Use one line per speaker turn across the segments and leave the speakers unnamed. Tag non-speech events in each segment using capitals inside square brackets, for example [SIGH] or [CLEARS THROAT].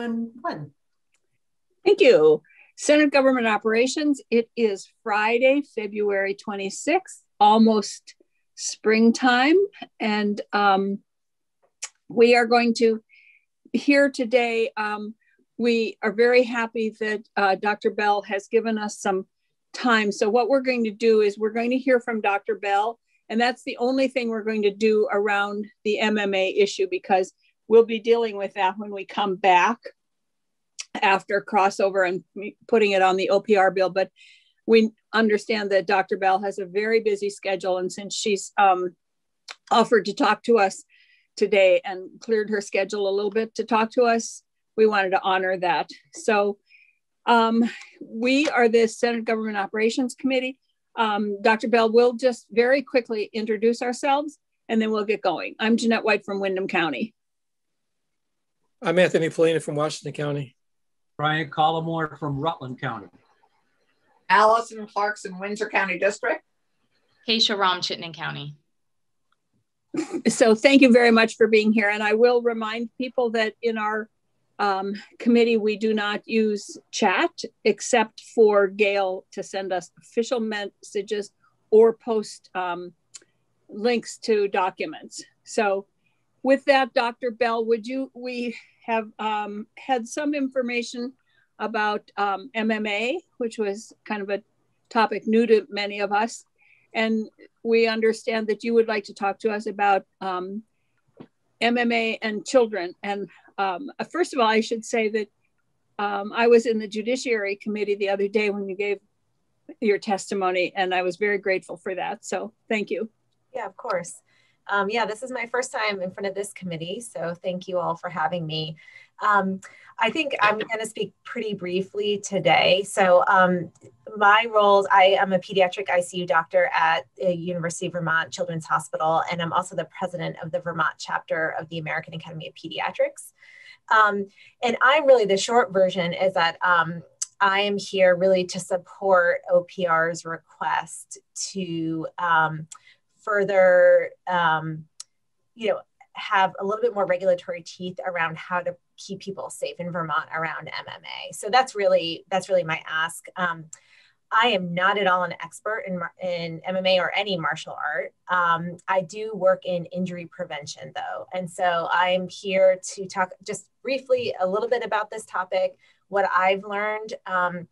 When?
Thank you. Senate Government Operations, it is Friday, February 26th, almost springtime. And um, we are going to hear today. Um, we are very happy that uh, Dr. Bell has given us some time. So, what we're going to do is we're going to hear from Dr. Bell, and that's the only thing we're going to do around the MMA issue because we'll be dealing with that when we come back after crossover and putting it on the OPR bill. But we understand that Dr. Bell has a very busy schedule. And since she's um, offered to talk to us today and cleared her schedule a little bit to talk to us, we wanted to honor that. So um, we are the Senate Government Operations Committee. Um, Dr. Bell will just very quickly introduce ourselves and then we'll get going. I'm Jeanette White from Windham County.
I'm Anthony Pollina from Washington County.
Brian Collamore from Rutland County.
Alison Clarkson, Windsor County District.
Kesha Ram, Chittenden County.
So thank you very much for being here. And I will remind people that in our um, committee, we do not use chat except for Gail to send us official messages or post um, links to documents. So with that, Dr. Bell, would you, we have um, had some information about um, MMA, which was kind of a topic new to many of us. And we understand that you would like to talk to us about um, MMA and children. And um, uh, first of all, I should say that um, I was in the Judiciary Committee the other day when you gave your testimony, and I was very grateful for that. So thank you.
Yeah, of course. Um, yeah, this is my first time in front of this committee, so thank you all for having me. Um, I think I'm going to speak pretty briefly today. So um, my roles, I am a pediatric ICU doctor at the University of Vermont Children's Hospital, and I'm also the president of the Vermont chapter of the American Academy of Pediatrics. Um, and I'm really the short version is that um, I am here really to support OPR's request to um, further, um, you know, have a little bit more regulatory teeth around how to keep people safe in Vermont around MMA. So that's really that's really my ask. Um, I am not at all an expert in, in MMA or any martial art. Um, I do work in injury prevention though. And so I'm here to talk just briefly a little bit about this topic, what I've learned, um,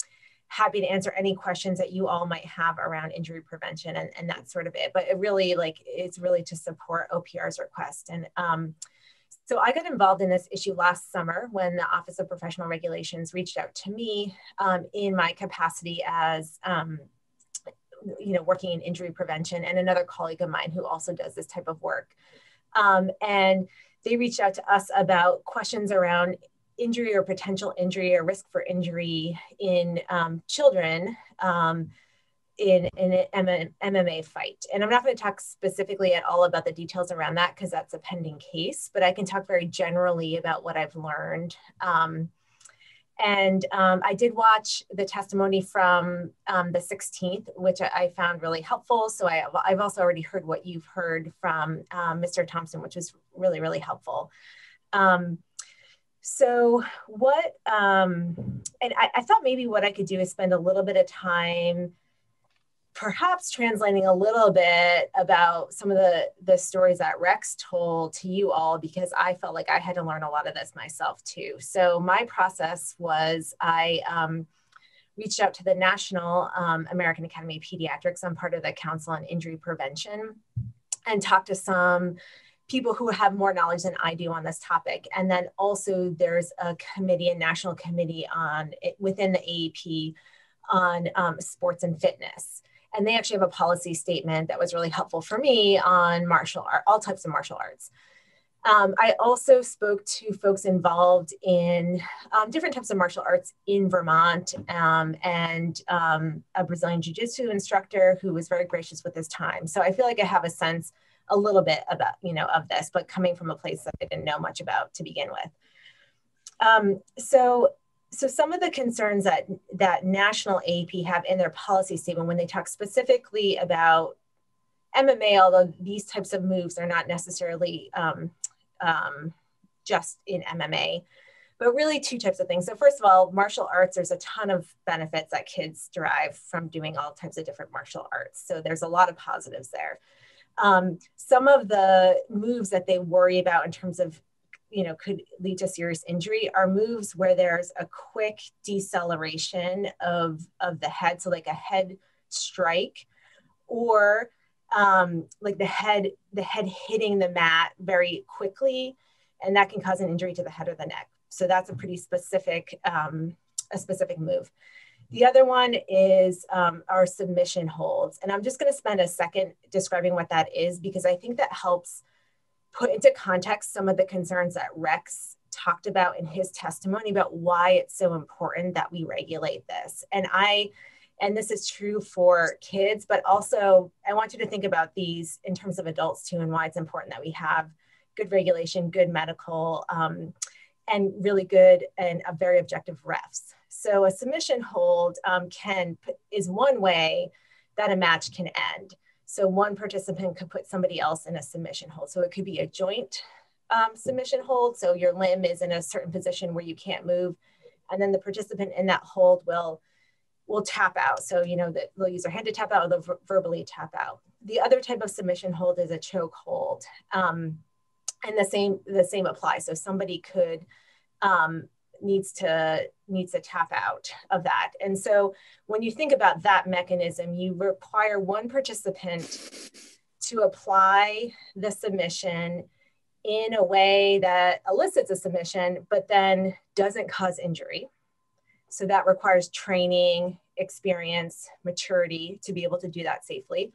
happy to answer any questions that you all might have around injury prevention and, and that sort of it. But it really like it's really to support OPR's request. And um, so I got involved in this issue last summer when the Office of Professional Regulations reached out to me um, in my capacity as um, you know working in injury prevention and another colleague of mine who also does this type of work. Um, and they reached out to us about questions around injury or potential injury or risk for injury in um, children um, in, in an MMA fight. And I'm not going to talk specifically at all about the details around that because that's a pending case, but I can talk very generally about what I've learned. Um, and um, I did watch the testimony from um, the 16th, which I found really helpful. So I, have also already heard what you've heard from Mr. Um, Thompson, which was really, really helpful. Um, so what, um, and I, I thought maybe what I could do is spend a little bit of time perhaps translating a little bit about some of the the stories that Rex told to you all because I felt like I had to learn a lot of this myself too. So my process was I um, reached out to the National um, American Academy of Pediatrics. I'm part of the Council on Injury Prevention and talked to some people who have more knowledge than I do on this topic. And then also there's a committee, a national committee on it within the AAP on um, sports and fitness. And they actually have a policy statement that was really helpful for me on martial art, all types of martial arts. Um, I also spoke to folks involved in um, different types of martial arts in Vermont um, and um, a Brazilian Jiu Jitsu instructor who was very gracious with his time. So I feel like I have a sense a little bit about, you know, of this, but coming from a place that I didn't know much about to begin with. Um, so, so some of the concerns that, that national AAP have in their policy statement when they talk specifically about MMA, although these types of moves are not necessarily um, um, just in MMA, but really two types of things. So first of all, martial arts, there's a ton of benefits that kids derive from doing all types of different martial arts. So there's a lot of positives there. Um, some of the moves that they worry about in terms of you know could lead to serious injury are moves where there's a quick deceleration of of the head. So like a head strike or um, like the head the head hitting the mat very quickly and that can cause an injury to the head or the neck. So that's a pretty specific um, a specific move the other one is um, our submission holds. And I'm just going to spend a second describing what that is because I think that helps put into context some of the concerns that Rex talked about in his testimony about why it's so important that we regulate this. And I, and this is true for kids, but also I want you to think about these in terms of adults too and why it's important that we have good regulation, good medical, um, and really good and a very objective refs. So a submission hold um, can is one way that a match can end. So one participant could put somebody else in a submission hold. So it could be a joint um, submission hold. So your limb is in a certain position where you can't move, and then the participant in that hold will will tap out. So you know that they'll use their hand to tap out, or they'll ver verbally tap out. The other type of submission hold is a choke hold, um, and the same the same applies. So somebody could um, needs to needs to tap out of that. And so when you think about that mechanism, you require one participant to apply the submission in a way that elicits a submission, but then doesn't cause injury. So that requires training, experience, maturity to be able to do that safely.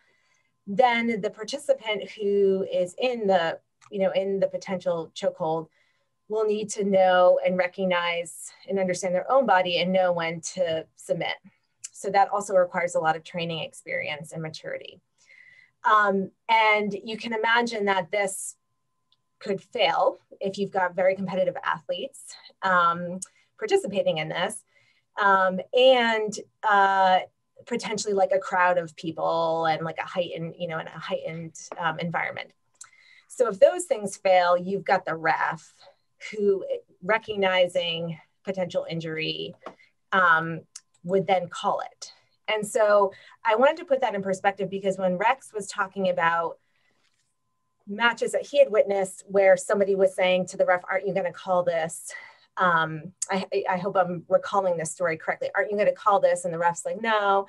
Then the participant who is in the, you know, in the potential chokehold will need to know and recognize and understand their own body and know when to submit. So that also requires a lot of training experience and maturity. Um, and you can imagine that this could fail if you've got very competitive athletes um, participating in this um, and uh, potentially like a crowd of people and like a heightened, you know, in a heightened um, environment. So if those things fail, you've got the ref who recognizing potential injury um, would then call it. And so I wanted to put that in perspective because when Rex was talking about matches that he had witnessed where somebody was saying to the ref, Aren't you going to call this? Um, I, I, hope I'm recalling this story correctly. Aren't you going to call this? And the ref's like, No.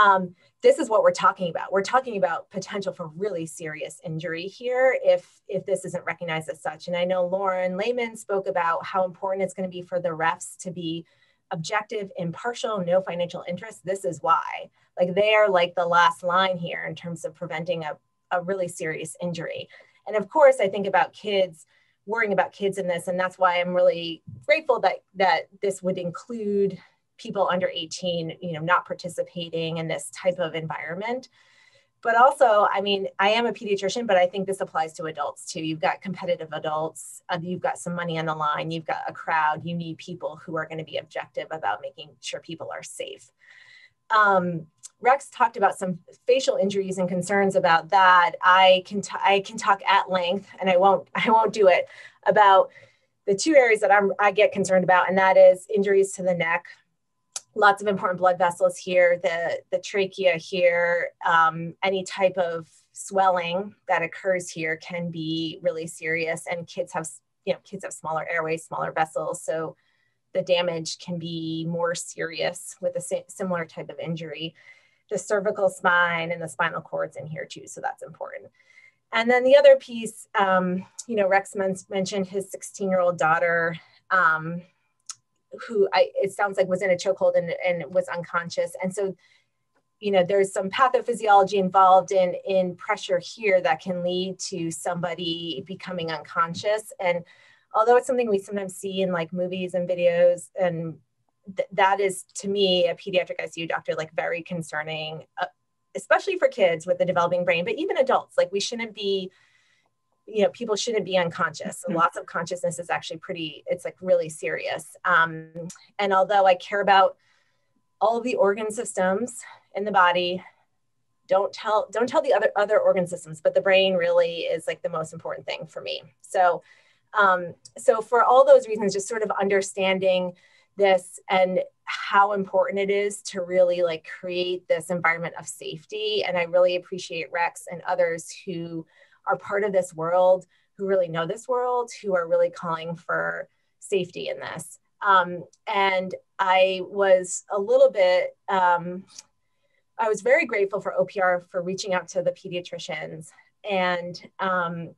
Um, this is what we're talking about. We're talking about potential for really serious injury here if if this isn't recognized as such. And I know Lauren Layman spoke about how important it's going to be for the refs to be objective, impartial, no financial interest. This is why. Like they are like the last line here in terms of preventing a, a really serious injury. And of course, I think about kids worrying about kids in this, and that's why I'm really grateful that that this would include people under 18, you know, not participating in this type of environment. But also, I mean, I am a pediatrician, but I think this applies to adults too. You've got competitive adults, uh, you've got some money on the line, you've got a crowd, you need people who are going to be objective about making sure people are safe. Um, Rex talked about some facial injuries and concerns about that. I can t- I can talk at length, and I won't [LAUGHS] I won't do it about the two areas that I'm I get concerned about, and that is injuries to the neck lots of important blood vessels here, the, the trachea here, um, any type of swelling that occurs here can be really serious and kids have, you know, kids have smaller airways, smaller vessels. So the damage can be more serious with a similar type of injury. The cervical spine and the spinal cords in here too, so that's important. And then the other piece, um, you know, Rex mentioned his 16 year old daughter um, who I, it sounds like was in a chokehold and, and was unconscious. And so, you know, there's some pathophysiology involved in, in pressure here that can lead to somebody becoming unconscious. And although it's something we sometimes see in like movies and videos, and th- that is to me, a pediatric ICU doctor, like very concerning, uh, especially for kids with a developing brain, but even adults, like we shouldn't be you know people shouldn't be unconscious mm-hmm. loss of consciousness is actually pretty it's like really serious um, and although i care about all the organ systems in the body don't tell don't tell the other other organ systems but the brain really is like the most important thing for me so Um, so for all those reasons, just sort of understanding this and how important it is to really like create this environment of safety. And I really appreciate Rex and others who are part of this world, who really know this world, who are really calling for safety in this. Um, and I was a little bit, um, I was very grateful for OPR for reaching out to the pediatricians. And um,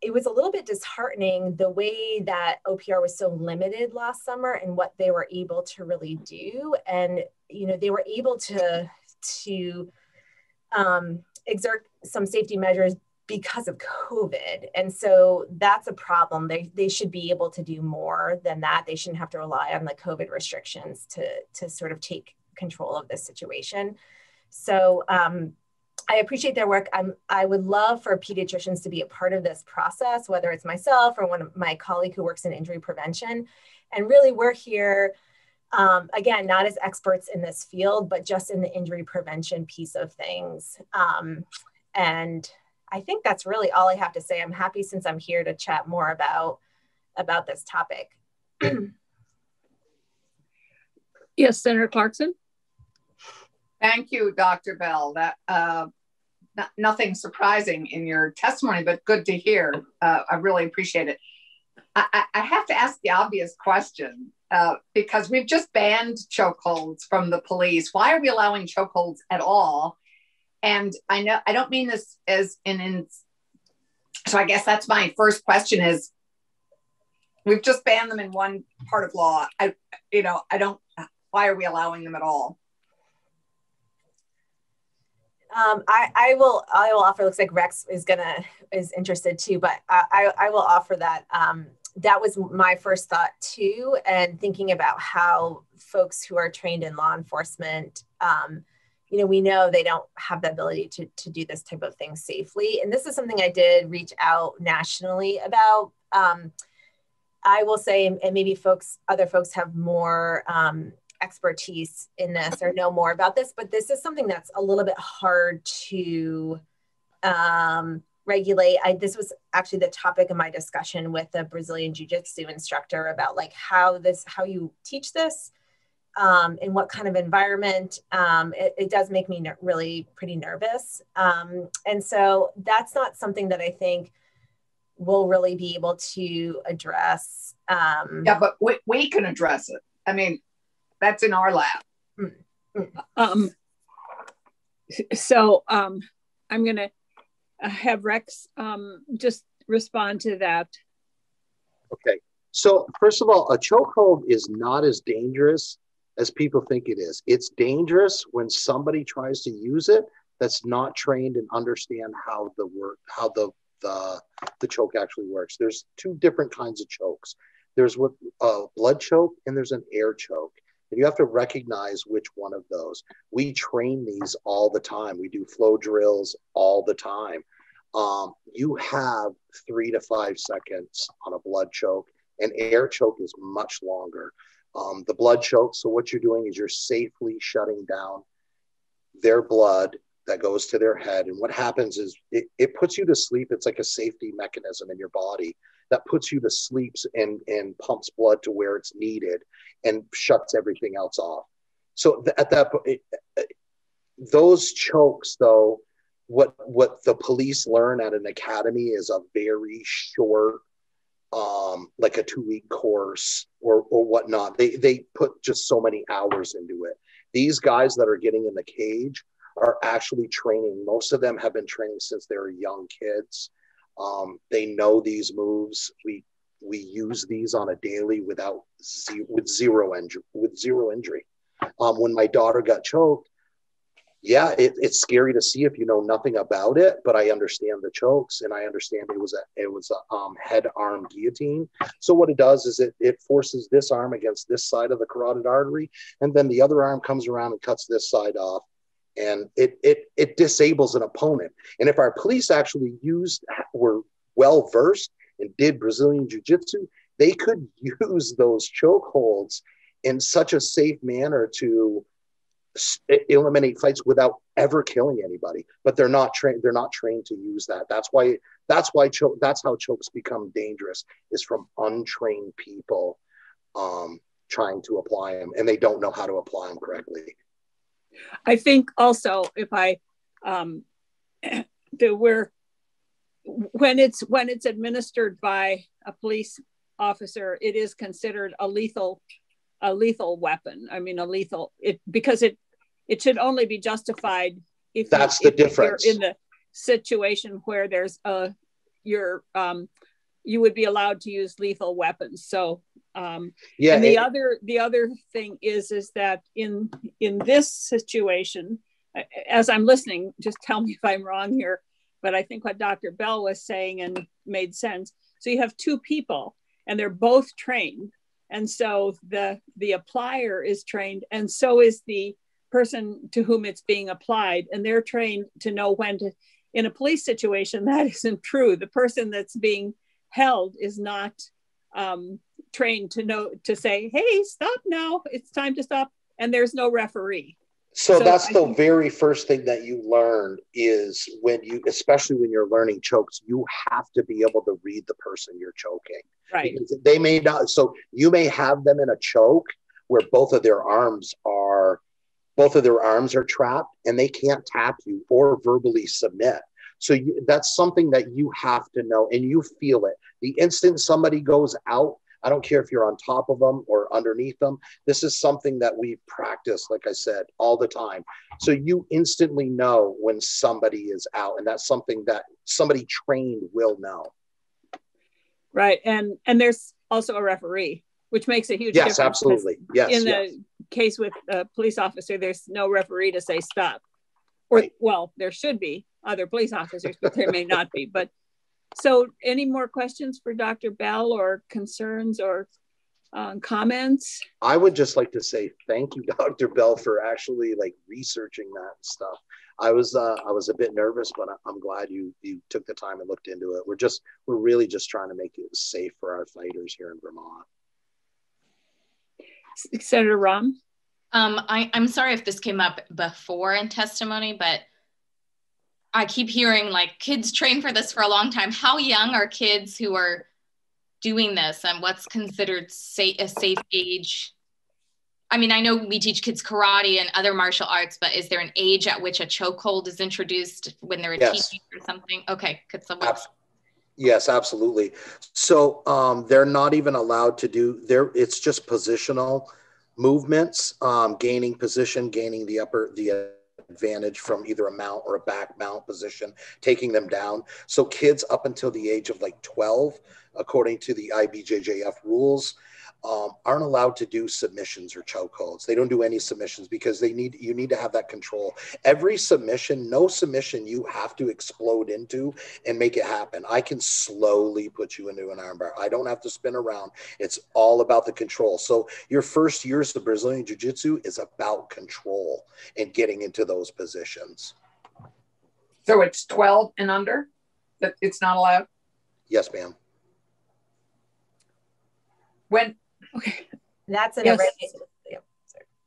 it was a little bit disheartening the way that OPR was so limited last summer and what they were able to really do. And, you know, they were able to, to um, exert some safety measures because of COVID. And so that's a problem. They, they should be able to do more than that. They shouldn't have to rely on the COVID restrictions to, to sort of take control of this situation. So um, I appreciate their work. I'm, I would love for pediatricians to be a part of this process, whether it's myself or one of my colleague who works in injury prevention. And really we're here, um, again, not as experts in this field, but just in the injury prevention piece of things. Um, and I think that's really all I have to say. I'm happy since I'm here to chat more about about this topic. [CLEARS THROAT]
yes, Senator Clarkson.
Thank you, Dr. Bell. That uh, not, nothing surprising in your testimony, but good to hear. Uh, I really appreciate it. I, I, have to ask the obvious question uh, because we've just banned chokeholds from the police. Why are we allowing chokeholds at all? And I know I don't mean this as in, in so I guess that's my first question is we've just banned them in one part of law. I you know, I don't why are we allowing them at all?
Um, I, I will I will offer looks like Rex is gonna is interested too, but I, I, I will offer that um, that was my first thought too, and thinking about how folks who are trained in law enforcement um, you know, we know they don't have the ability to, to do this type of thing safely. And this is something I did reach out nationally about. Um, I will say, and maybe folks, other folks have more um, expertise in this or know more about this, but this is something that's a little bit hard to um, regulate. I, this was actually the topic of my discussion with a Brazilian Jiu Jitsu instructor about like how this, how you teach this um, in what kind of environment, um, it, it, does make me really pretty nervous. Um, and so that's not something that I think we'll really be able to address. Um,
yeah, but we, we can address it. I mean, that's in our lab.
Mm, mm. Um, so um, I'm going to have Rex um, just respond to that.
Okay. So, first of all, a chokehold is not as dangerous as people think it is. It's dangerous when somebody tries to use it that's not trained and understand how the work how the the the choke actually works. There's two different kinds of chokes. There's what a blood choke and there's an air choke. And you have to recognize which one of those. We train these all the time. We do flow drills all the time. Um, you have three to five seconds on a blood choke, and air choke is much longer um, the blood choke. So what you're doing is you're safely shutting down their blood that goes to their head. And what happens is it, it puts you to sleep. It's like a safety mechanism in your body that puts you to sleep and, and pumps blood to where it's needed and shuts everything else off. So th- at that point, those chokes though, what what the police learn at an academy is a very short um, like a two week course or or whatnot. They they put just so many hours into it. These guys that are getting in the cage are actually training. Most of them have been training since they were young kids. Um, they know these moves. We we use these on a daily without with zero injury with zero injury. Um, when my daughter got choked, yeah, it, it's scary to see if you know nothing about it, but I understand the chokes and I understand it was a it was a um, head arm guillotine. So what it does is it it forces this arm against this side of the carotid artery, and then the other arm comes around and cuts this side off, and it it it disables an opponent. And if our police actually used were well versed and did Brazilian jiu jitsu, they could [LAUGHS] use those choke holds in such a safe manner to eliminate fights without ever killing anybody but they're not trained they're not trained to use that. That's why that's why choke that's how chokes become dangerous is from untrained people um, trying to apply them and they don't know how to apply them correctly.
I think also if i um [CLEARS THROAT] that we're when it's when it's administered by a police officer it is considered a lethal a lethal weapon. I mean a lethal it because it it should only be justified if
that's
you,
the
if
difference.
you're in the situation where there's a you're um you would be allowed to use lethal weapons. So um
yeah
and the
it-
other the other thing is is that in in this situation as i'm listening just tell me if i'm wrong here but i think what dr bell was saying and made sense. So you have two people and they're both trained and so the the applier is trained and so is the person to whom it's being applied. And they're trained to know when to in a police situation [LAUGHS] that isn't true. The person that's being held is not um, trained to know to say hey stop now. It's time to stop. And there's no referee
So,
So
that's
I
the
think-
very first thing that you learn is when you, especially when you're learning chokes, you have to be able to read the person you're choking.
right
Because they may not. So you may have them in a choke where both of their arms are, both of their arms are trapped, and they can't tap you or verbally submit. So you, that's something that you have to know, and you feel it. The instant somebody goes out, I don't care if you're on top of them or underneath them. This is something that we practice, like I said, all the time. So you instantly know when somebody is out, and that's something that somebody trained will know.
right and and there's also a referee which makes a huge
Yes,
difference
absolutely. Yes,
in
yes.
the case with a police officer there's no referee to say stop or
Right.
well there should be other police officers but there may not be but so any more questions for dr bell or concerns or um, comments
I would just like to say thank you, [LAUGHS] Dr. Bell, for actually like researching that stuff. I was uh, I was a bit nervous, but I- I'm glad you you took the time and looked into it. We're just we're really just trying to make it safe for our fighters here in Vermont.
senator Ram
Um, I, I'm sorry if this came up before in testimony, but I keep hearing like kids train for this for a long time. How young are kids who are doing this and what's considered a safe age? I mean, I know we teach kids karate and other martial arts, but is there an age at which a chokehold is introduced when they're a
Yes.
teenager or something? Okay, could someone?
Abs- Yes, absolutely. So um, they're not even allowed to do there. It's just positional movements, um, gaining position, gaining the upper the advantage from either a mount or a back mount position, taking them down. So kids up until the age of like 12, according to the IBJJF rules, um, aren't allowed to do submissions or chokeholds. They don't do any submissions because they need you need to have that control. Every submission, no submission, you have to explode into and make it happen. I can slowly put you into an armbar. I don't have to spin around. It's all about the control. So your first years of Brazilian Jiu-Jitsu is about control and getting into those positions.
So it's 12 and under that it's not allowed?
Yes, ma'am.
When
okay
That's in
Yes.
a regulated,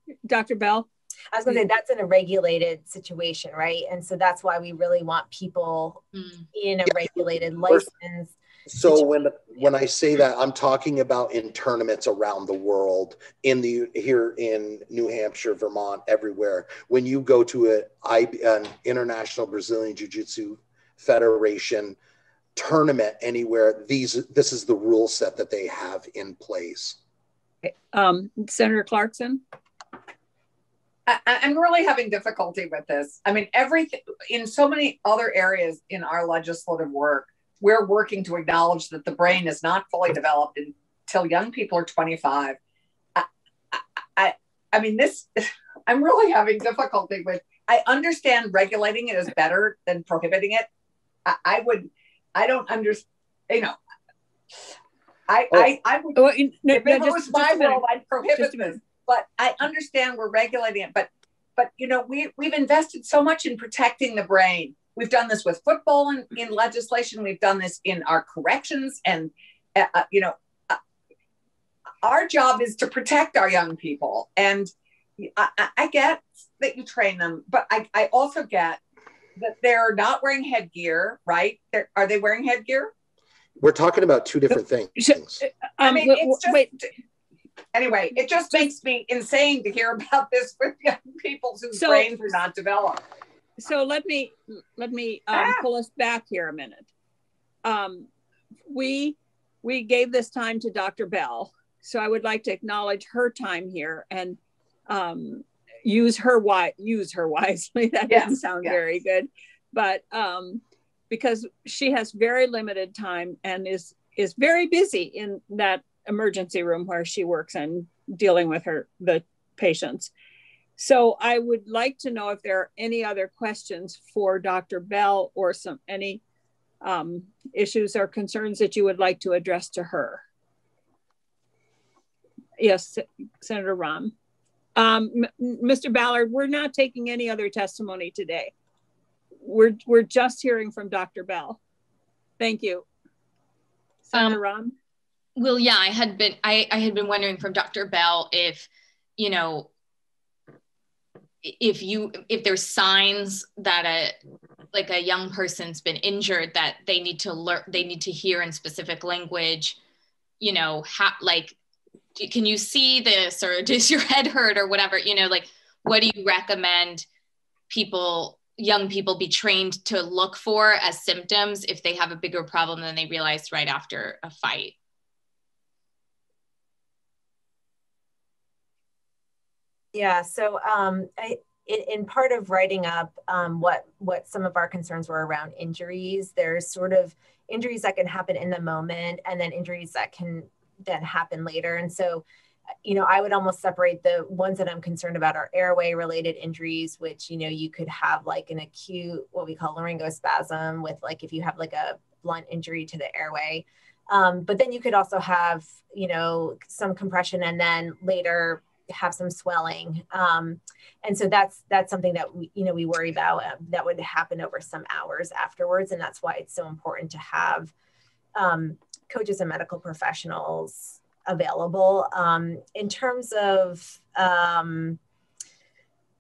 yeah.
dr bell
I was gonna say that's in a regulated situation, right? And so that's why we really want people
Hmm.
in a
Yeah.
regulated license.
So when when I say that, I'm talking about in tournaments around the world, in the here in New Hampshire, Vermont, everywhere. When you go to a I, an international Brazilian Jiu Jitsu Federation tournament anywhere, these this is the rule set that they have in place.
Um, senator clarkson
I, I'm really having difficulty with this. I mean, everything in so many other areas in our legislative work, we're working to acknowledge that the brain is not fully developed until young people are 25. I, I, I, I mean, this, [LAUGHS] I'm really having difficulty with. I understand regulating it is better than prohibiting it. I, I would, I don't understand, you know. I,
Oh.
I, I would
oh, in- no,
if
no,
it
just-
was my
a
world, I'd prohibit
Just
this. But I understand we're regulating it. But but you know, we we've invested so much in protecting the brain. We've done this with football in, in legislation. We've done this in our corrections, and uh, uh, you know, uh, our job is to protect our young people. And I, I get that you train them, but I, I also get that they're not wearing headgear, right? They're, are they wearing headgear?
We're talking about two different things.
I
Um,
mean,
w-
it's just,
wait,
anyway, it just makes me insane to hear about this with young people whose
So-
brains are not developed.
so let me let me um,
Ah.
pull us back here a minute. Um, we we gave this time to Dr. Bell, so I would like to acknowledge her time here and um, use her wi- use her [LAUGHS] wisely. That
Yes,
doesn't sound
yes.
very good, but um, because she has very limited time and is is very busy in that emergency room where she works and dealing with her the patients. So I would like to know if there are any other questions for Dr. Bell or some any um, issues or concerns that you would like to address to her. Yes, Senator Ram. Um, Mr. Ballard, we're not taking any other testimony today. We're we're just hearing from Dr. Bell. Thank you. Senator
Um,
Ram.
Well, yeah, I had been I, I had been wondering from Dr. Bell if, you know, if you if there's signs that a like a young person's been injured that they need to learn they need to hear in specific language, you know, how like do- can you see this or does your [LAUGHS] head hurt or whatever, you know, like what do you recommend people young people be trained to look for as symptoms if they have a bigger problem than they realized right after a fight?
Yeah, so um, I, in, in part of writing up um, what what some of our concerns were around injuries, there's sort of injuries that can happen in the moment, and then injuries that can then happen later. And so, you know, I would almost separate the ones that I'm concerned about are airway related injuries, which you know you could have like an acute what we call laryngospasm with like if you have like a blunt injury to the airway. Um, but then you could also have, you know, some compression and then later have some swelling. Um, and so that's that's something that we, you know, we worry about uh, that would happen over some hours afterwards. And that's why it's so important to have um, coaches and medical professionals available. Um, in terms of um,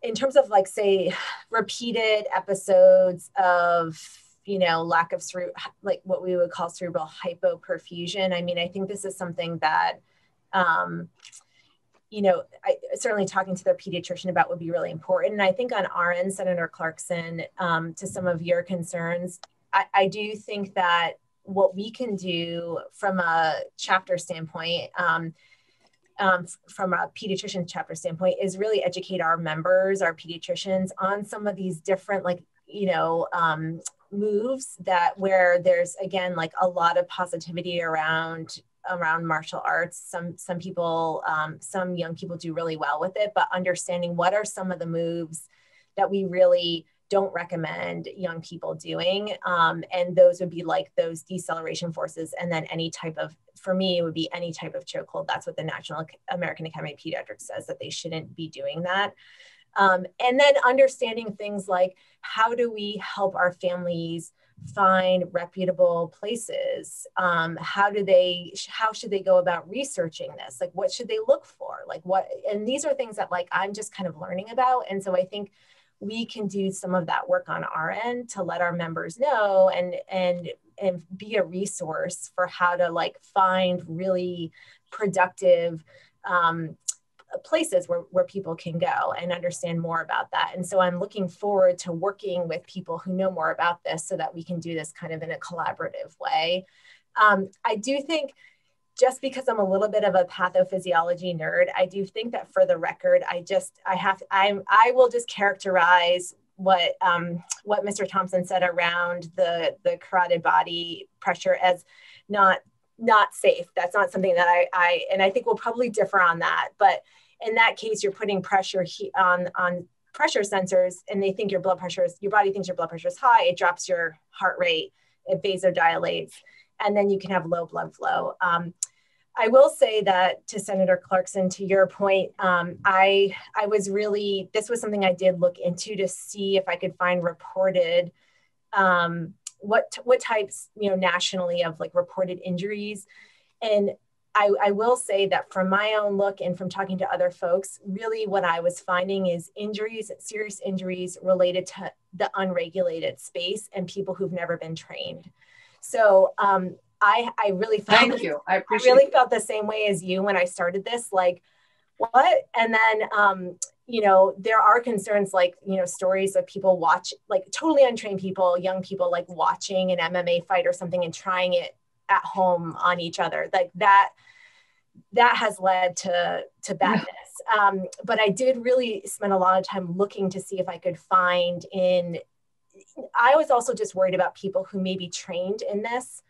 in terms of like say repeated episodes of you know lack of cere- like what we would call cerebral hypoperfusion i mean i think this is something that um, you know I, certainly talking to their pediatrician about would be really important and i think on our end senator clarkson um, to some of your concerns I, I do think that what we can do from a chapter standpoint um, um, from a pediatrician chapter standpoint is really educate our members our pediatricians on some of these different like you know um, moves that where there's again like a lot of positivity around around martial arts. Some some people um, some young people do really well with it but understanding what are some of the moves that we really don't recommend young people doing um, and those would be like those deceleration forces and then any type of for me it would be any type of chokehold. That's what the national american academy of pediatrics says that they shouldn't be doing that. Um, and then understanding things like how do we help our families find reputable places? Um, how do they how should they go about researching this? Like what should they look for? Like what and these are things that like i'm just kind of learning about. And so i think we can do some of that work on our end to let our members know and and and be a resource for how to like find really productive um, places where, where people can go and understand more about that. And so I'm looking forward to working with people who know more about this so that we can do this kind of in a collaborative way. Um, I do think just because I'm a little bit of a pathophysiology nerd, I do think that for the record, I just I have I'm I will just characterize what um, what Mr. Thompson said around the the carotid body pressure as not not safe. That's not something that I, I and I think we'll probably differ on that. But in that case, you're putting pressure he, on on pressure sensors, and they think your blood pressure is your body thinks your blood pressure is high. It drops your heart rate. It vasodilates, and then you can have low blood flow. Um, I will say that to Senator Clarkson, to your point, um, I I was really this was something I did look into to see if I could find reported um, what what types you know nationally of like reported injuries, and I, I, will say that from my own look and from talking to other folks, really what I was finding is injuries, serious injuries related to the unregulated space and people who've never been trained. So um, I, I really felt
thank [LAUGHS] you. I, appreciate.
I really felt the same way as you when I started this. Like, what? And then um, you know, there are concerns like, you know, stories of people watch, like totally untrained people, young people, like watching an MMA fight or something and trying it at home on each other. Like that, that has led to to badness. Um, but I did really spend a lot of time looking to see if I could find in. I was also just worried about people who may be trained in this,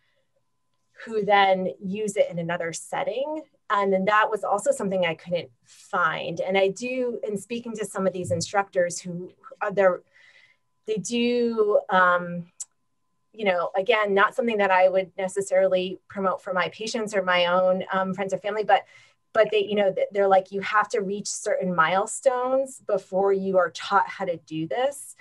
who then use it in another setting and then that was also something I couldn't find. And I do, in speaking to some of these instructors who are there, they do, um, you know, again, not something that I would necessarily promote for my patients or my own um, friends or family, but but they, you know, they're like, you have to reach certain milestones before you are taught how to do this.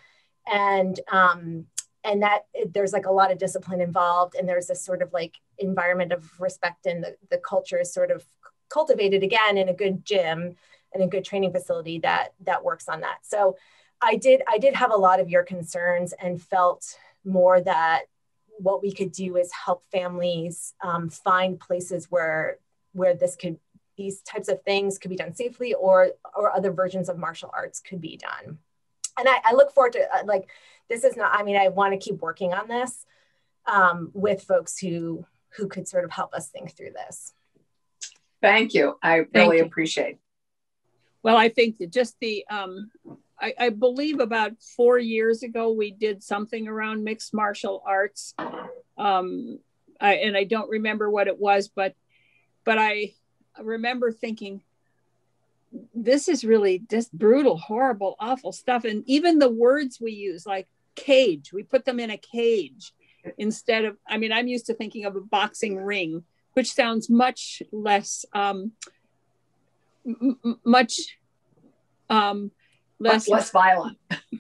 And um, and that there's like a lot of discipline involved and there's this sort of like environment of respect and the, the culture is sort of cultivated again in a good gym and a good training facility that that works on that. So i did i did have a lot of your concerns and felt more that what we could do is help families um, find places where where this could these types of things could be done safely or or other versions of martial arts could be done. And i, I look forward to uh, like this is not i mean i want to keep working on this um, with folks who who could sort of help us think through this
Thank you. I really you. appreciate.
Well, I think that just the um, I, I, believe about four years ago we did something around mixed martial arts, um, I, and I don't remember what it was, but but I remember thinking this is really just brutal, horrible, awful stuff, and even the words we use like cage, we put them in a cage instead of. I mean, I'm used to thinking of a boxing ring which sounds much less um, m- much um,
less less violent.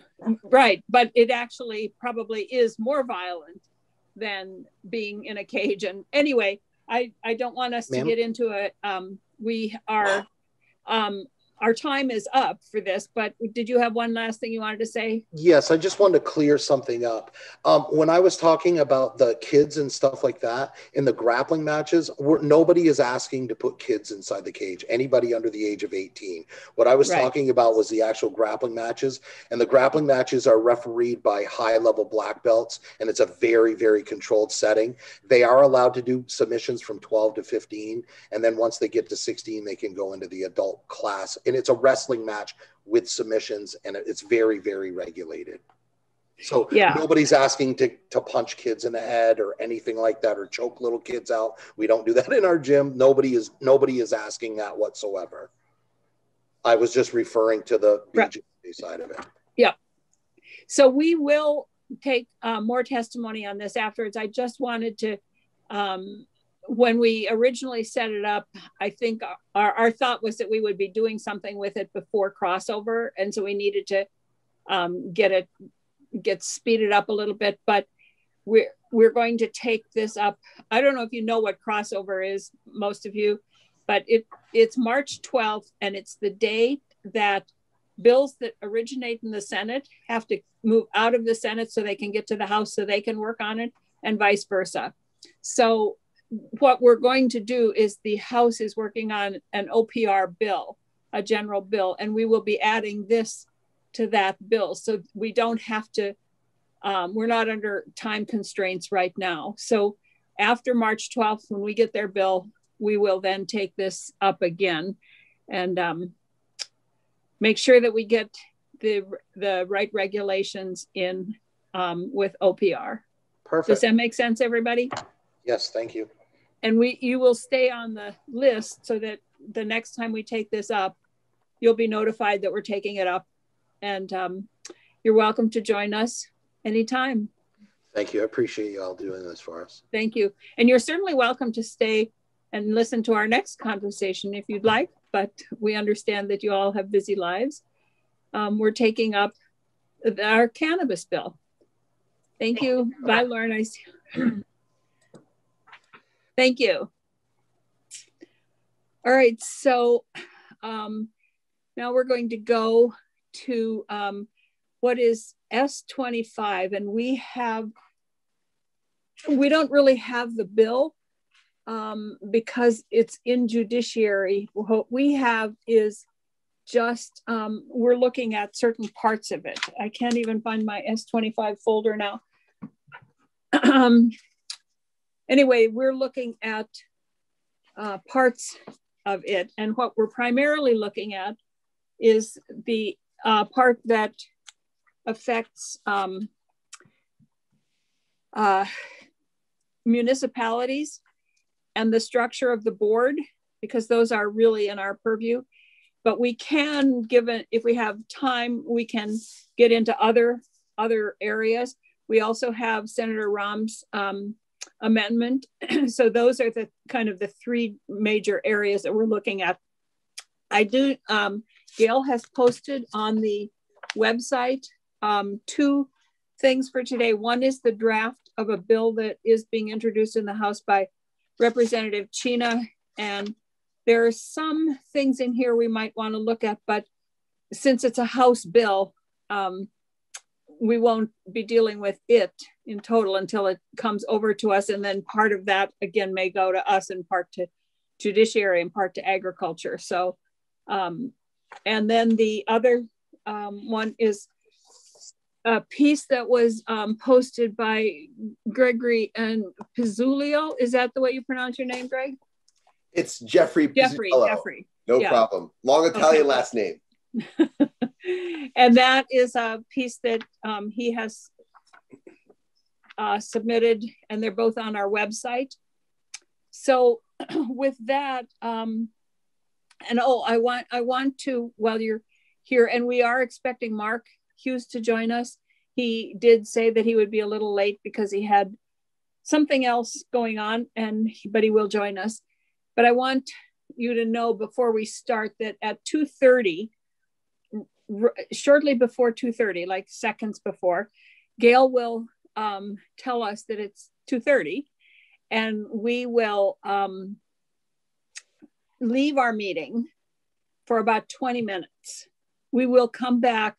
[LAUGHS]
right, but it actually probably is more violent than being in a cage. And anyway, I I don't want us Ma'am? to get into it. Um, we are um, our time is up for this, but did you have one last thing you wanted to say?
Yes, I just wanted to clear something up. Um, when I was talking about the kids and stuff like that in the grappling matches, nobody is asking to put kids inside the cage, anybody under the age of 18. What I was right. talking about was the actual grappling matches, and the grappling matches are refereed by high level black belts, and it's a very, very controlled setting. They are allowed to do submissions from 12 to 15, and then once they get to 16, they can go into the adult class and it's a wrestling match with submissions and it's very very regulated. So yeah. nobody's asking to, to punch kids in the head or anything like that or choke little kids out. We don't do that in our gym. Nobody is nobody is asking that whatsoever. I was just referring to the right. side of it.
Yeah. So we will take uh, more testimony on this afterwards. I just wanted to um, when we originally set it up, I think our, our thought was that we would be doing something with it before crossover. And so we needed to um, get it, get speeded up a little bit, but we're, we're going to take this up. I don't know if you know what crossover is, most of you, but it it's March 12th and it's the day that bills that originate in the Senate have to move out of the Senate so they can get to the House so they can work on it and vice versa. So what we're going to do is the House is working on an OPR bill, a general bill, and we will be adding this to that bill. So we don't have to, um, we're not under time constraints right now. So after March 12th, when we get their bill, we will then take this up again and um, make sure that we get the, the right regulations in um, with OPR.
Perfect.
Does that make sense, everybody?
Yes, thank you
and we you will stay on the list so that the next time we take this up you'll be notified that we're taking it up. And um, you're welcome to join us anytime.
Thank you. I appreciate you all doing this for us.
Thank you. And you're certainly welcome to stay and listen to our next conversation if you'd like but we understand that you all have busy lives. Um, we're taking up our cannabis bill. Thank you. Bye lauren. I see [CLEARS THROAT] Thank you. All right, so um, now we're going to go to um, what is S25, and we have, we don't really have the bill um, because it's in judiciary. What we have is just, um, we're looking at certain parts of it. I can't even find my S25 folder now. [CLEARS THROAT] anyway, we're looking at uh, parts of it. And what we're primarily looking at is the uh, part that affects um, uh, municipalities and the structure of the board, because those are really in our purview. But we can, given if we have time, we can get into other other areas. We also have Senator Ram's um, amendment. [CLEARS THROAT] so those are the kind of the three major areas that we're looking at. I do, um, Gail has posted on the website um, two things for today. One is the draft of a bill that is being introduced in the House by Representative Cina. And there are some things in here we might want to look at, but since it's a House bill, um, we won't be dealing with it in total until it comes over to us. And then part of that again may go to us and part to judiciary and part to agriculture. So, um, and then the other um, one is a piece that was um, posted by Gregory and Pizzulio. Is that the way you pronounce your name, Greg?
It's Jeffrey.
Jeffrey.
Pizzullo.
Jeffrey.
No
yeah.
problem. Long Italian
Okay.
last name. [LAUGHS]
and that is a piece that um, he has uh, submitted, and they're both on our website. So, [CLEARS THROAT] with that, um, and oh, I want I want to while you're here, and we are expecting Mark Hughes to join us. He did say that he would be a little late because he had something else going on, and but he will join us. But I want you to know before we start that at two thirty r- shortly before 2.30 like seconds before gail will um, tell us that it's 2.30 and we will um, leave our meeting for about 20 minutes. We will come back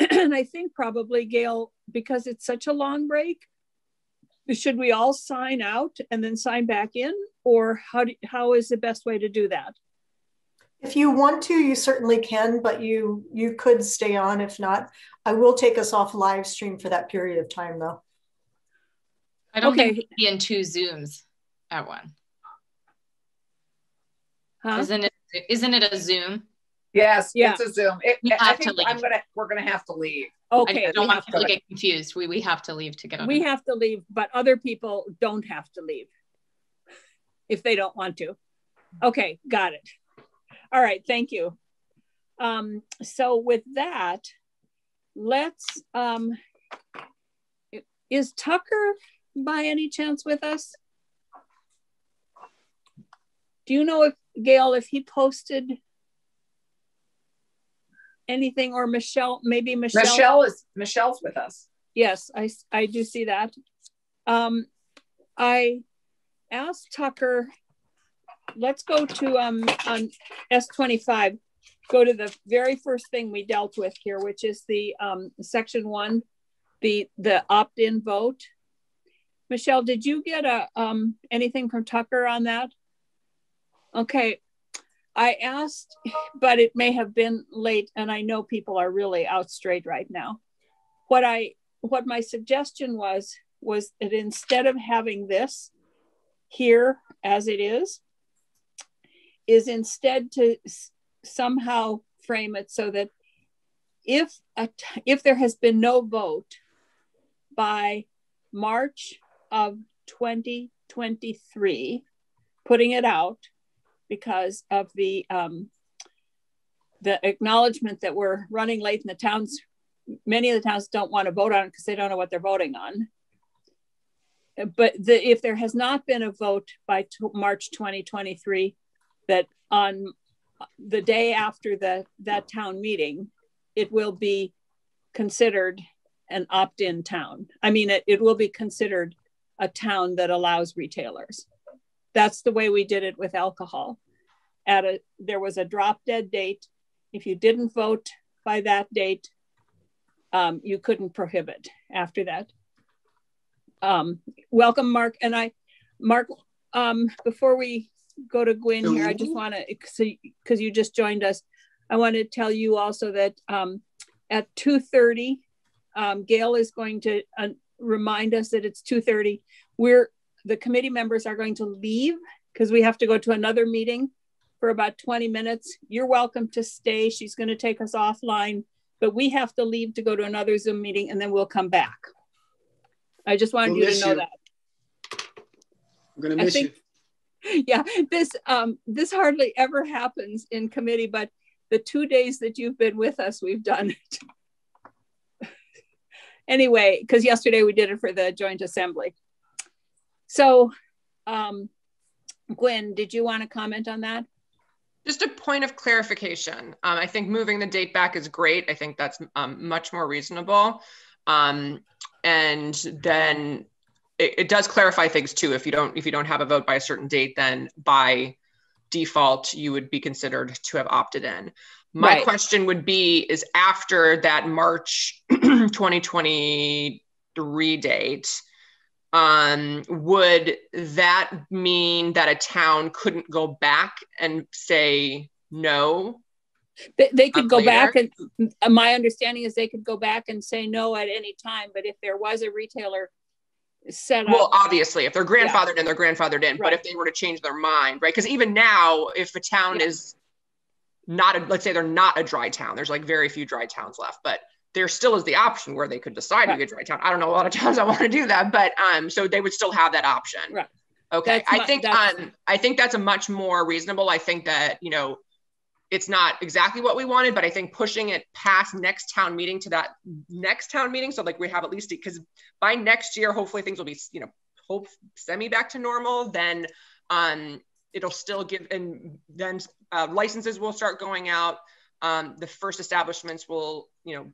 [CLEARS THROAT] and i think probably gail because it's such a long break should we all sign out and then sign back in or how, do, how is the best way to do that
If you want to, you certainly can, but you you could stay on. If not, I will take us off live stream for that period of time, though.
I don't
Okay.
think we can be in two Zooms at one.
huh?
Isn't it? Isn't it a Zoom?
Yes,
Yeah.
it's a Zoom. It,
We
I
have to
think
leave.
I'm gonna, we're gonna have to leave.
okay
I don't
we
want
have to
people to get confused. We we have to leave to get on.
we have to leave, but other people don't have to leave if they don't want to. Okay, got it. All right, thank you. Um, so with that, let's um is Tucker by any chance with us? Do you know if Gail if he posted anything or Michelle maybe Michelle
Michelle is, Michelle's with us.
Yes, I, I do see that. Um, I asked Tucker, let's go to um, on S25, go to the very first thing we dealt with here, which is the um, section one, the, the opt-in vote. Michelle, did you get a um, anything from Tucker on that? Okay, I asked, but it may have been late, and I know people are really out straight right now. What I what my suggestion was was that instead of having this here as it is, is instead to s- somehow frame it so that if a t- if there has been no vote by March of 2023, putting it out because of the um, the acknowledgement that we're running late in the towns many of the towns don't want to vote on it because they don't know what they're voting on. But the, if there has not been a vote by t- March 2023, that on the day after the that town meeting, it will be considered an opt-in town. I mean, it, it will be considered a town that allows retailers. That's the way we did it with alcohol. at a there was a drop dead date. If you didn't vote by that date, um, you couldn't prohibit after that. Um, welcome, Mark. And I, Mark, um, before we go to Gwen here, I just want to, because you just joined us, I want to tell you also that um, at 2.30, um, Gail is going to uh, remind us that it's 2.30. We're, the committee members are going to leave because we have to go to another meeting for about 20 minutes. You're welcome to stay. She's going to take us offline, but we have to leave to go to another Zoom meeting and then we'll come back. I just wanted we'll you to know you. that.
I'm going to miss think,
you. [LAUGHS] Yeah, this um, this hardly ever happens in committee, but the two days that you've been with us, we've done it. [LAUGHS] anyway, because yesterday we did it for the joint assembly. So, um, Gwen, did you want to comment on that?
Just a point of clarification. Um, I think moving the date back is great. I think that's um, much more reasonable. Um, and then it, it, does clarify things too. If you don't if you don't have a vote by a certain date, then by default you would be considered to have opted in. My right. question would be: Is after that March [CLEARS THROAT] 2023 date? um, would that mean that a town couldn't go back and say no?
They, they could go later? back, and my understanding is they could go back and say no at any time. But if there was a retailer set up,
well, obviously, if they're grandfathered yeah. in, they're grandfathered in. Right. But if they were to change their mind, right? Because even now, if a town yeah. is not a, let's say they're not a dry town, there's like very few dry towns left, but there still is the option where they could decide right. to get dry town. I don't know a lot of [LAUGHS] towns I want to do that, but um, so they would still have that option.
Right.
Okay. That's I think um, I think that's a much more reasonable. I think that you know, it's not exactly what we wanted, but I think pushing it past next town meeting to that next town meeting, so like we have at least because by next year, hopefully things will be you know, hope semi back to normal. Then um, it'll still give, and then uh, licenses will start going out. Um, the first establishments will you know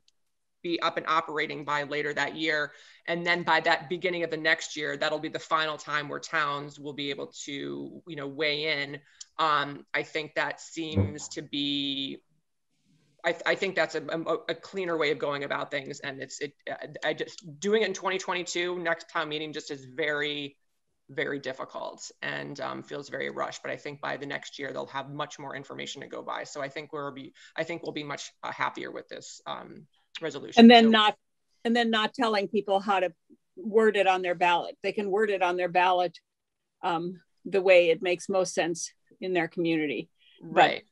be up and operating by later that year. And then by that beginning of the next year, that'll be the final time where towns will be able to, you know, weigh in. Um, I think that seems to be I, I, think that's a, a, a, cleaner way of going about things. And it's, it, I just doing it in 2022, next town meeting just is very, very difficult and um, feels very rushed. But I think by the next year, they'll have much more information to go by. So I think we'll be, I think we'll be much uh, happier with this um, resolution.
And then so, not and then not telling people how to word it on their ballot. They can word it on their ballot um, the way it makes most sense in their community.
Right.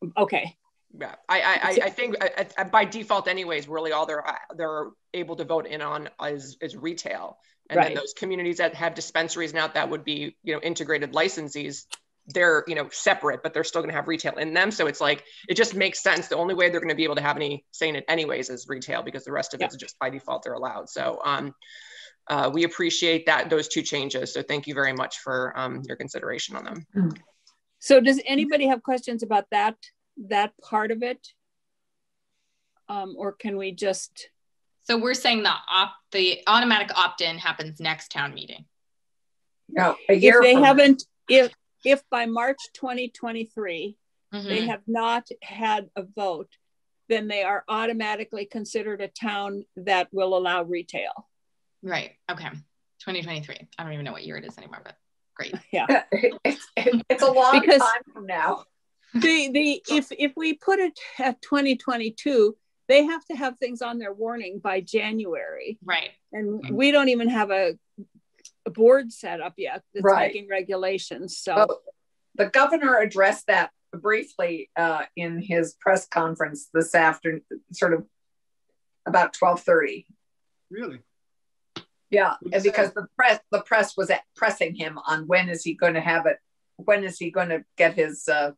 But, okay.
Yeah, I I, I think uh, by default, anyways, really all they're they're able to vote in on is is retail, and right. then those communities that have dispensaries now that would be you know integrated licensees they're you know separate but they're still going to have retail in them so it's like it just makes sense the only way they're going to be able to have any say in it anyways is retail because the rest of yeah. it's just by default they're allowed so um, uh, we appreciate that those two changes so thank you very much for um, your consideration on them
so does anybody have questions about that that part of it um, or can we just
so we're saying the op the automatic opt-in happens next town meeting
no a year
if they haven't if if by March 2023 mm-hmm. they have not had a vote, then they are automatically considered a town that will allow retail.
Right. Okay. 2023. I don't even know what year it is anymore, but great. [LAUGHS]
Yeah. [LAUGHS]
it's, it's a long because time from now.
the the if if we put it at 2022 they have to have things on their warning by January.
Right.
And we don't even have a a board set up yet that's right. making regulations. So well,
the governor addressed that briefly uh, in his press conference this afternoon, sort of about twelve thirty.
Really?
Yeah, and because the press the press was at pressing him on when is he going to have it, when is he going to get his, uh,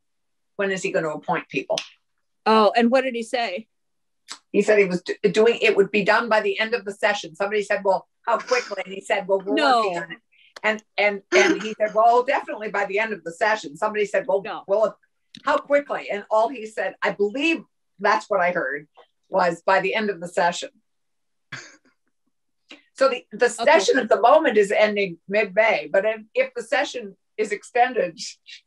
when is he going to appoint people?
Oh, and what did he say?
He said he was doing it would be done by the end of the session. Somebody said, "Well, how quickly?" And he said, "Well, we're no. working on it." And and and he said, "Well, definitely by the end of the session." Somebody said, "Well, no. well, how quickly?" And all he said, I believe that's what I heard, was by the end of the session. So the, the session okay. at the moment is ending mid-May, but if, if the session is extended.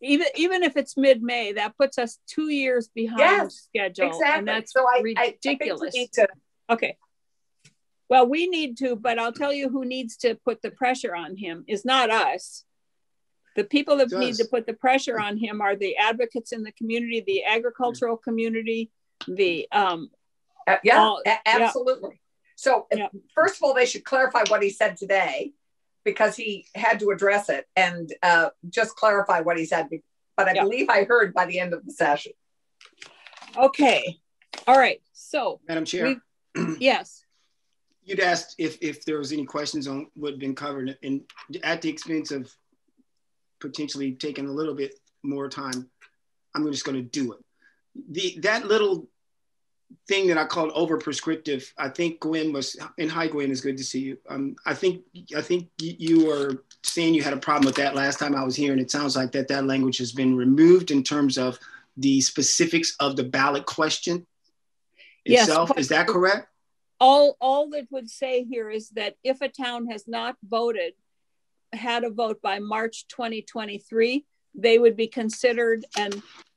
Even even if it's mid-May, that puts us two years behind
Yes,
schedule.
exactly.
And that's
So I- I- I think we
ridiculous.
need to-
Okay. Well, we need to, but I'll tell you who needs to put the pressure on him is not us. The people that need to put the pressure on him are the advocates in the community, the agricultural community, the um
Uh, yeah,
all-
a- absolutely. So,
Yeah.
first of all, they should clarify what he said today because he had to address it and uh, just clarify what he said. But I
Yeah.
believe I heard by the end of the session.
okay. All right. So
Madam Chair,
we [CLEARS THROAT] yes.
you'd asked if, if there was any questions on what had been covered and at the expense of potentially taking a little bit more time, I'm just going to do it. The that little thing that I called over prescriptive, I think Gwen was, and hi Gwen, it's good to see you. Um, I think I think you were saying you had a problem with that last time I was here, and it sounds like that that language has been removed in terms of the specifics of the ballot question itself.
but-
Is that correct?
all all that would say here is that if a town has not voted had a vote by march 2023 they would be considered an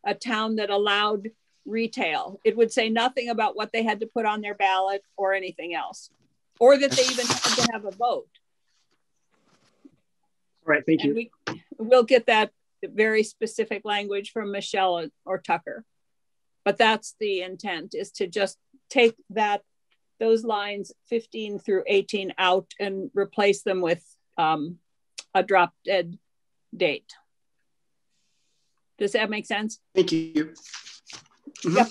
a town that allowed retail it would say nothing about what they had to put on their ballot or anything else or that they even had to have a vote
All right, thank
and we we'll get that very specific language from michelle or tucker but that's the intent is to just take that those lines 15 through 18 out and replace them with um, a drop dead date. Does that make sense?
Thank you. Mhm.
Yep.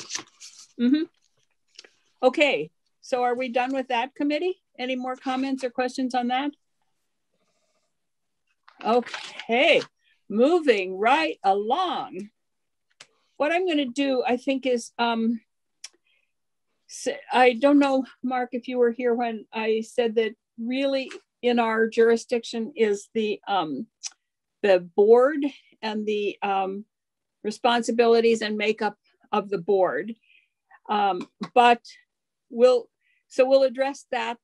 Mm-hmm. Okay, so are we done with that committee? Any more comments or questions on that? Okay, moving right along. What I'm going to do, I think, is um, I don't know, Mark, if you were here when I said that really in our jurisdiction is the um, the board and the um, responsibilities and makeup of the board. Um, but we'll so we'll address that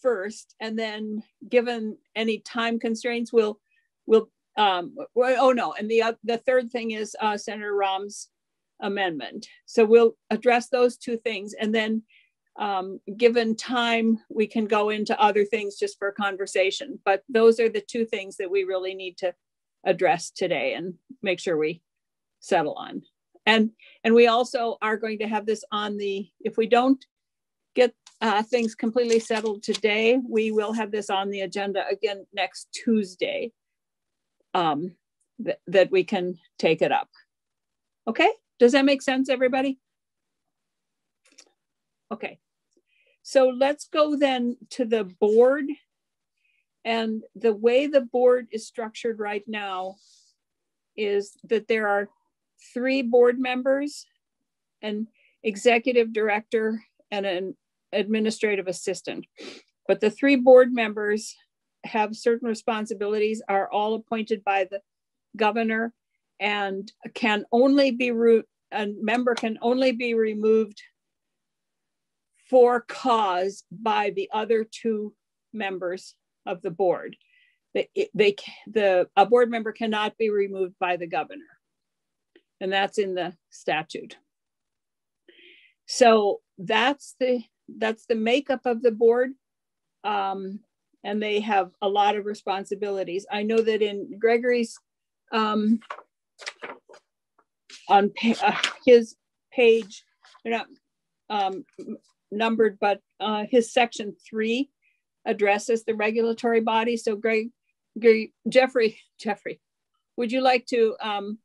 first, and then given any time constraints, we'll we'll um, oh no, and the uh, the third thing is uh, Senator Ram's amendment. So we'll address those two things, and then um, given time, we can go into other things just for conversation. But those are the two things that we really need to address today and make sure we settle on. And and we also are going to have this on the if we don't get uh, things completely settled today, we will have this on the agenda again next Tuesday. Um, th- that we can take it up. Okay, does that make sense, everybody? Okay, so let's go then to the board. And the way the board is structured right now is that there are three board members, an executive director, and an administrative assistant. But the three board members have certain responsibilities, are all appointed by the governor, and can only be, re- a member can only be removed for cause by the other two members of the board. They, they, the, a board member cannot be removed by the governor. And that's in the statute. So that's the, that's the makeup of the board. Um, and they have a lot of responsibilities. I know that in Gregory's, um, on pa- uh, his page, they're not um, numbered, but uh, his section three addresses the regulatory body. So Greg, Greg Jeffrey, [LAUGHS] Jeffrey, would you like to? Um,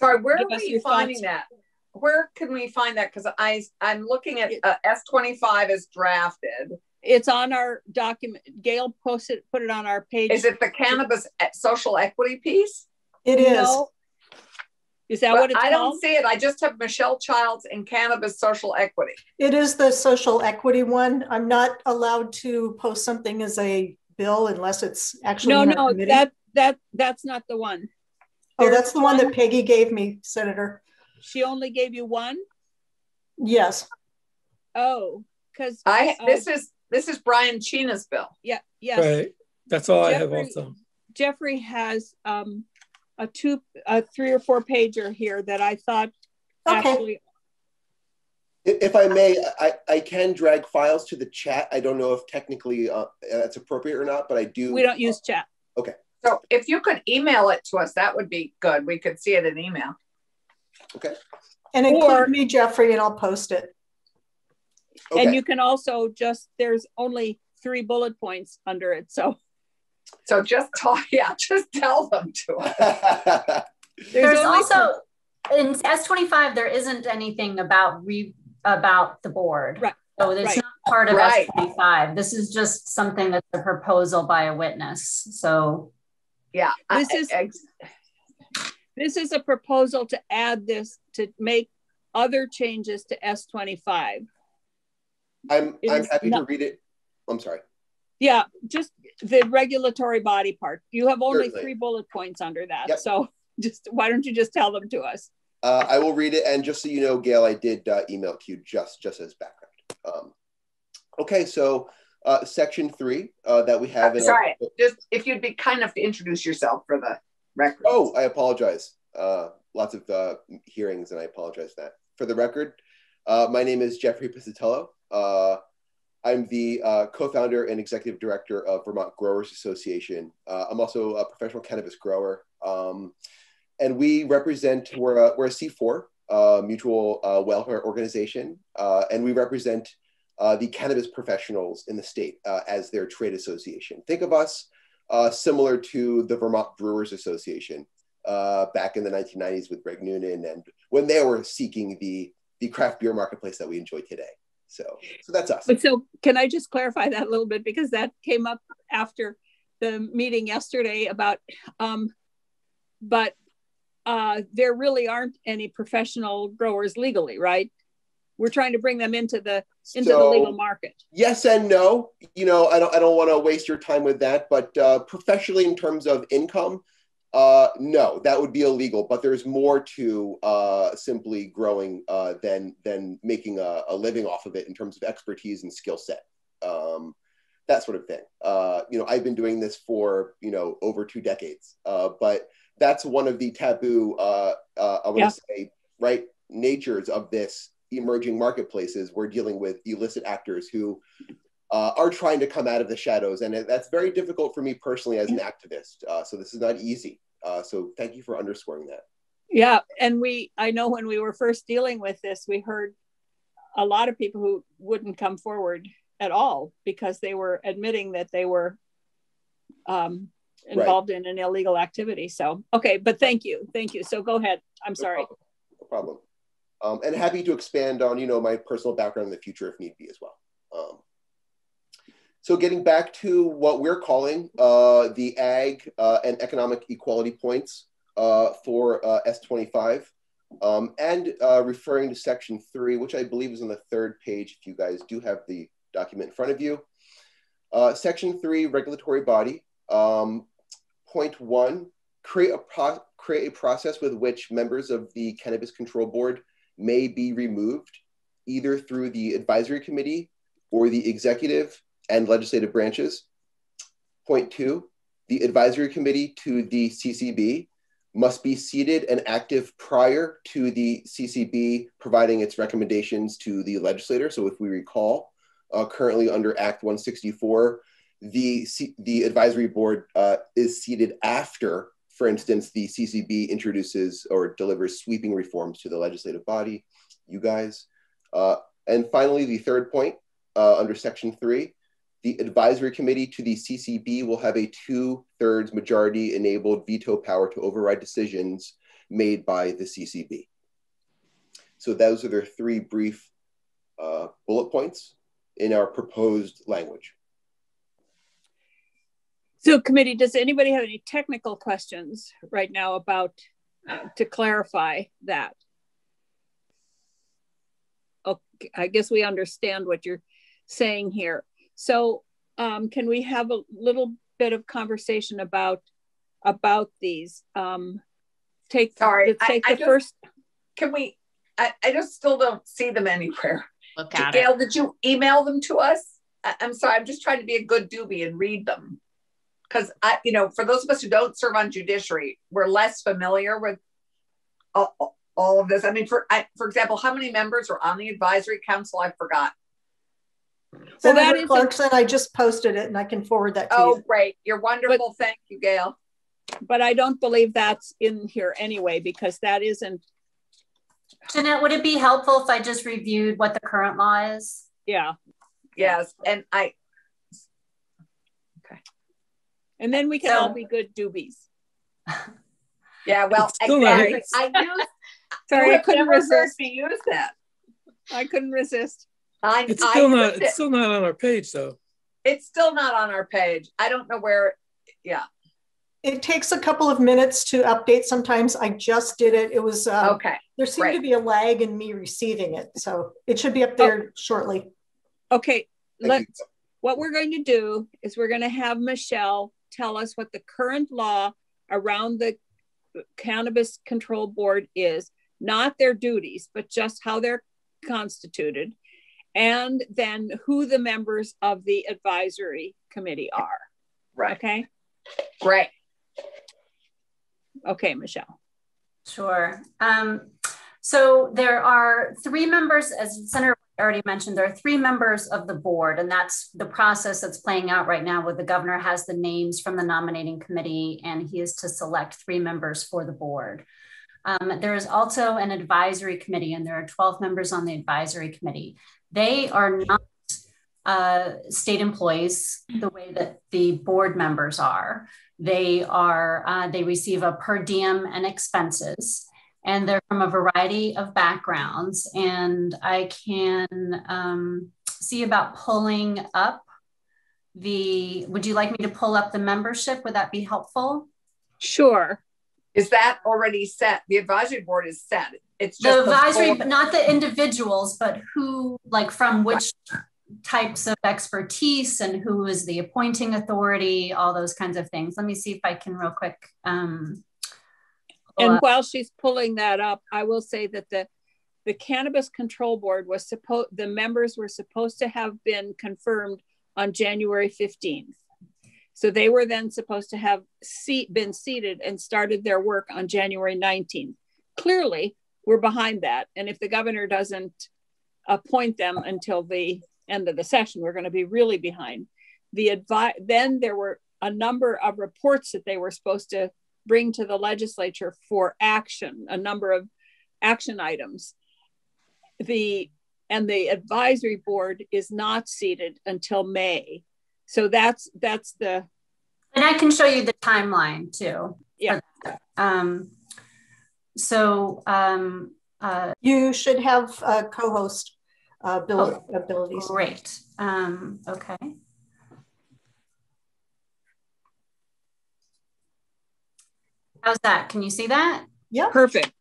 Sorry, where are we finding
thoughts?
that? Where can we find that? Because I I'm looking at uh, S25 as drafted.
It's on our document. Gail posted, put it on our page.
Is it the cannabis social equity piece?
It is.
No. Is that
Well,
what it's
I
called?
don't see it. I just have Michelle Childs and cannabis social equity.
It is the social equity one. I'm not allowed to post something as a bill unless it's actually
No,
in
no,
committee.
that that that's not the one.
Oh, that's the one
there's
that Peggy gave me, Senator.
She only gave you one.
Yes.
Oh, because
I this is this is Brian Cina's bill.
yeah, yes.
Right. That's all I have also.
Jeffrey has um, a two, a three or four pager here that I thought
Okay.
actually,
If I may, I, I can drag files to the chat. I don't know if technically uh, that's appropriate or not, but I do.
we don't use chat.
Okay.
So if you could email it to us, that would be good. We could see it in email.
Okay.
And
Or-
include me, Jeffrey, and I'll post it.
Okay.
And you can also just, there's only three bullet points under it. So
So just talk, [LAUGHS] yeah, just tell them to us. [LAUGHS]
there's,
There's also in S25 there isn't anything about re about the board.
Right.
So it's
Right.
not part of
Right.
S25. This is just something that's a proposal by a witness. So
Yeah.
This
I-
is-
ex-
this is a proposal to add this, to make other changes to S25.
I'm,
It
I'm
is
happy to read it. I'm sorry.
Yeah, just the regulatory body part. You have only
Certainly.
three bullet points under that.
Yep.
So [LAUGHS] just, why don't you just tell them to us?
Uh, I will read it, and just so you know, Gail, I did uh, email Q just just as background. Um, okay, so uh, section three uh, that we have. in our-
Sorry, just if you'd be kind enough to introduce yourself for the record.
Oh, I apologize. Uh, lots of uh, hearings, and I apologize for that. For the record, uh, my name is Jeffrey Piscitello. Uh, I'm the uh, co-founder and executive director of Vermont Growers Association. Uh, I'm also a professional cannabis grower, um, and we represent we're a, we're a C4 uh, mutual uh, welfare organization, uh, and we represent uh, the cannabis professionals in the state uh, as their trade association. Think of us uh, similar to the Vermont Brewers Association uh, back in the 1990s with Greg Noonan, and when they were seeking the the craft beer marketplace that we enjoy today. So, so that's us.
But so can I just clarify that a little bit because that came up after the meeting yesterday about, um, but uh, there really aren't any professional growers legally, right? We're trying to bring them into the into the legal market.
yes and no you know i don't i don't want to waste your time with that but uh, professionally in terms of income uh, no that would be illegal but there's more to uh, simply growing uh, than than making a, a living off of it in terms of expertise and skill set um, that sort of thing uh, you know i've been doing this for you know over two decades uh, but that's one of the taboo uh, uh, i want to
Yeah.
say right natures of this emerging marketplaces we're dealing with illicit actors who uh, are trying to come out of the shadows and it- that's very difficult for me personally as an activist uh, so this is not easy uh, so thank you for underscoring that
Yeah, and we I know when we were first dealing with this, we heard a lot of people who wouldn't come forward at all because they were admitting that they were um, involved in an illegal activity. So okay, but thank you, thank you. So go ahead. I'm
No
sorry.
problem. no problem um, and happy to expand on you know my personal background in the future if need be as well um, so getting back to what we're calling uh, the ag uh, and economic equality points uh, for uh, S25 um, and uh, referring to section three, which I believe is on the third page if you guys do have the document in front of you. Uh, section three, regulatory body. Um, point one, create a, create a process with which members of the Cannabis Control Board may be removed either through the advisory committee or the executive and legislative branches. Point two, the advisory committee to the CCB must be seated and active prior to the CCB providing its recommendations to the legislator. So if we recall, uh, currently under Act 164, the, C- the advisory board uh, is seated after, for instance, the CCB introduces or delivers sweeping reforms to the legislative body, you guys. Uh, and finally, the third point uh, under Section 3, the advisory committee to the CCB will have a two thirds majority enabled veto power to override decisions made by the CCB. So those are their three brief uh, bullet points in our proposed language.
So committee, does anybody have any technical questions right now about uh, to clarify that? Okay, I guess we understand what you're saying here. So um, can we have a little bit of conversation about about these? Um, take
Sorry,
let's
I-
take
I
the
just-
first.
Can we, I, I just still don't see them anywhere.
Look at it.
Gail, did you email them to us? I, I'm sorry, I'm just trying to be a good doobie and read them. Because I, you know, for those of us who don't serve on judiciary, we're less familiar with all, all of this. I mean, for I, for example, how many members are on the advisory council? I forgot.
Senator well, that Clarkson, I just posted it and I can forward that to
oh,
you. Oh,
great. You're wonderful. But, Thank you, Gail.
But I don't believe that's in here anyway, because that isn't.
Jeanette, would it be helpful if I just reviewed what the current law is?
Yeah.
Yes. And I,
okay. And then we can so, all be good doobies. [LAUGHS]
Yeah, well, exactly. I knew.
Sorry, I couldn't resist.
To use that.
I couldn't resist.
I, it's still I not. It's it. still not on our page, though.
It's still not on our page. I don't know where. Yeah.
It takes a couple of minutes to update. Sometimes I just did it. It was uh,
okay.
There seemed right. to be a lag in me receiving it, so it should be up there oh. shortly.
Okay. Let. What we're going to do is we're going to have Michelle tell us what the current law around the Cannabis Control Board is, not their duties, but just how they're constituted, and then who the members of the advisory committee are.
Right.
Okay.
Great.
Okay, Michelle.
Sure. Um, so there are three members, as Senator already mentioned, there are three members of the board, and that's the process that's playing out right now where the governor has the names from the nominating committee and he is to select three members for the board. Um, there is also an advisory committee, and there are 12 members on the advisory committee. They are not uh, state employees the way that the board members are. They are, uh, they receive a per diem and expenses and they're from a variety of backgrounds. And I can um, see about pulling up the, would you like me to pull up the membership? Would that be helpful?
Sure.
Is that already set? The advisory board is set. It's
just the advisory, the but not the individuals, but who, like from which types of expertise and who is the appointing authority, all those kinds of things. Let me see if I can real quick um,
and while she's pulling that up, I will say that the the Cannabis Control Board was supposed the members were supposed to have been confirmed on January 15th. So they were then supposed to have seat, been seated and started their work on January 19th. Clearly, we're behind that. And if the governor doesn't appoint them until the end of the session, we're going to be really behind. The advi- then there were a number of reports that they were supposed to bring to the legislature for action, a number of action items. The and the advisory board is not seated until May. So that's that's the
and I can show you the timeline too.
Yeah.
Um, so um, uh,
you should have a co-host uh, ability, oh, abilities.
Great. Um, okay. How's that? Can you see that?
Yeah.
Perfect.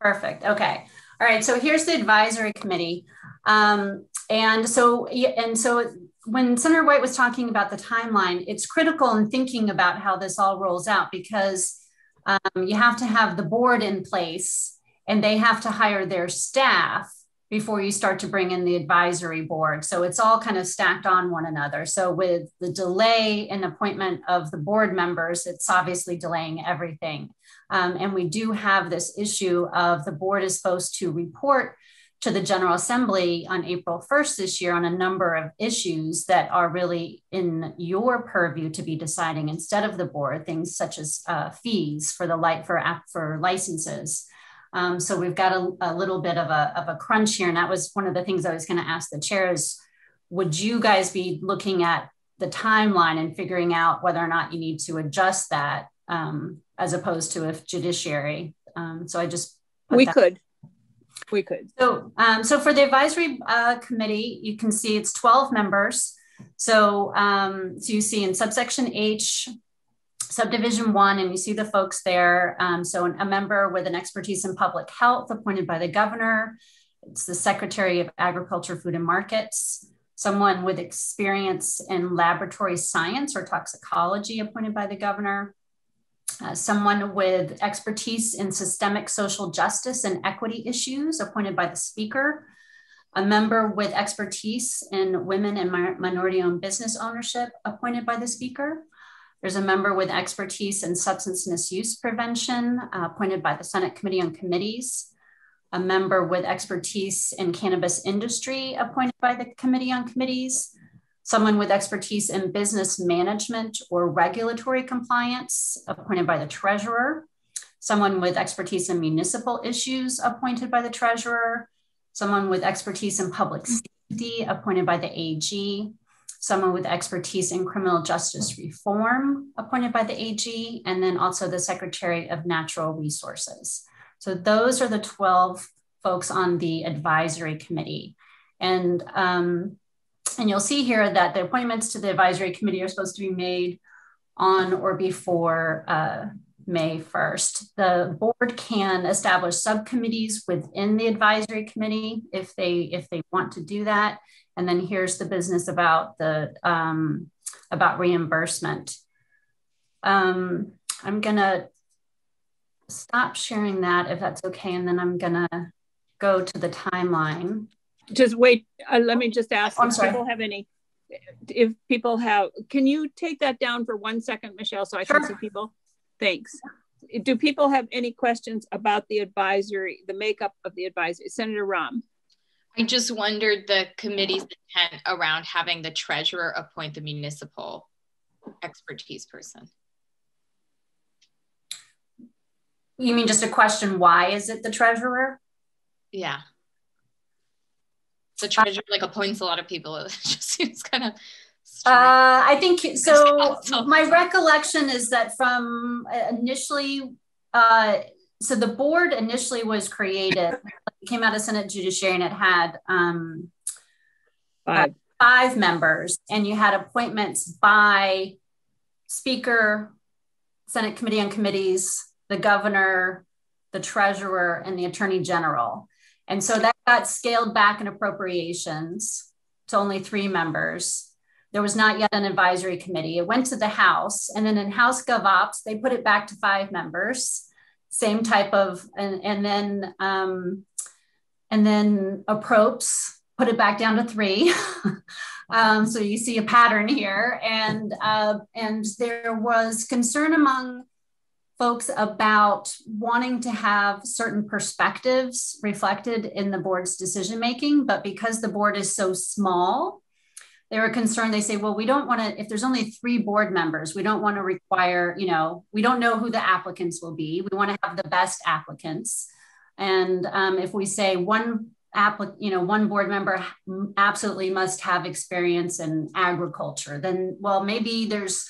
Perfect. Okay. All right. So here's the advisory committee. Um, and so, and so when Senator White was talking about the timeline, it's critical in thinking about how this all rolls out because um, you have to have the board in place and they have to hire their staff before you start to bring in the advisory board. So it's all kind of stacked on one another. So with the delay in appointment of the board members, it's obviously delaying everything. Um, and we do have this issue of the board is supposed to report to the General Assembly on April 1st this year on a number of issues that are really in your purview to be deciding instead of the board, things such as uh, fees for the light for, for licenses. Um, so we've got a, a, little bit of a, of a crunch here. And that was one of the things I was going to ask the chairs. Would you guys be looking at the timeline and figuring out whether or not you need to adjust that um, as opposed to a judiciary? Um, so I just
we that. could. We could.
So, um, so for the advisory uh, committee, you can see it's 12 members. So, um, so you see in subsection H, subdivision one, and you see the folks there. Um, so a member with an expertise in public health appointed by the governor. It's the Secretary of Agriculture, Food and Markets. Someone with experience in laboratory science or toxicology appointed by the governor. Uh, someone with expertise in systemic social justice and equity issues appointed by the speaker. A member with expertise in women and minority owned business ownership appointed by the speaker There's a member with expertise in substance misuse prevention uh, appointed by the Senate Committee on Committees. A member with expertise in cannabis industry appointed by the Committee on Committees. Someone with expertise in business management or regulatory compliance appointed by the treasurer. Someone with expertise in municipal issues appointed by the treasurer. Someone with expertise in public safety appointed by the AG someone with expertise in criminal justice reform appointed by the AG, and then also the Secretary of Natural Resources. So those are the 12 folks on the advisory committee. And, um, and you'll see here that the appointments to the advisory committee are supposed to be made on or before uh, May 1st. The board can establish subcommittees within the advisory committee if they if they want to do that. And then here's the business about the um, about reimbursement. Um, I'm gonna stop sharing that if that's okay, and then I'm gonna go to the timeline.
Just wait. Uh, let me just ask.
Oh, I'm
if
sorry.
people have any? If people have, can you take that down for one second, Michelle, so I can see people? Thanks. Do people have any questions about the advisory, the makeup of the advisory? Senator Ram.
I just wondered the committee's intent around having the treasurer appoint the municipal expertise person.
You mean just a question? Why is it the treasurer?
Yeah. The treasurer like appoints a lot of people. [LAUGHS] It just seems kind of
Uh, I think so. My recollection is that from initially, uh, so the board initially was created, it came out of Senate Judiciary and it had um,
Five.
five members, and you had appointments by Speaker, Senate Committee on Committees, the governor, the treasurer, and the attorney general. And so that got scaled back in appropriations to only three members. There was not yet an advisory committee. It went to the House, and then in House GovOps, they put it back to five members. Same type of, and, and then um, and then a approps put it back down to three. [LAUGHS] um, so you see a pattern here, and uh, and there was concern among folks about wanting to have certain perspectives reflected in the board's decision making, but because the board is so small, they were concerned. They say, well, we don't want to, if there's only three board members, we don't want to require, you know, we don't know who the applicants will be. We want to have the best applicants. And um, if we say one applic, you know, one board member absolutely must have experience in agriculture, then, well, maybe there's,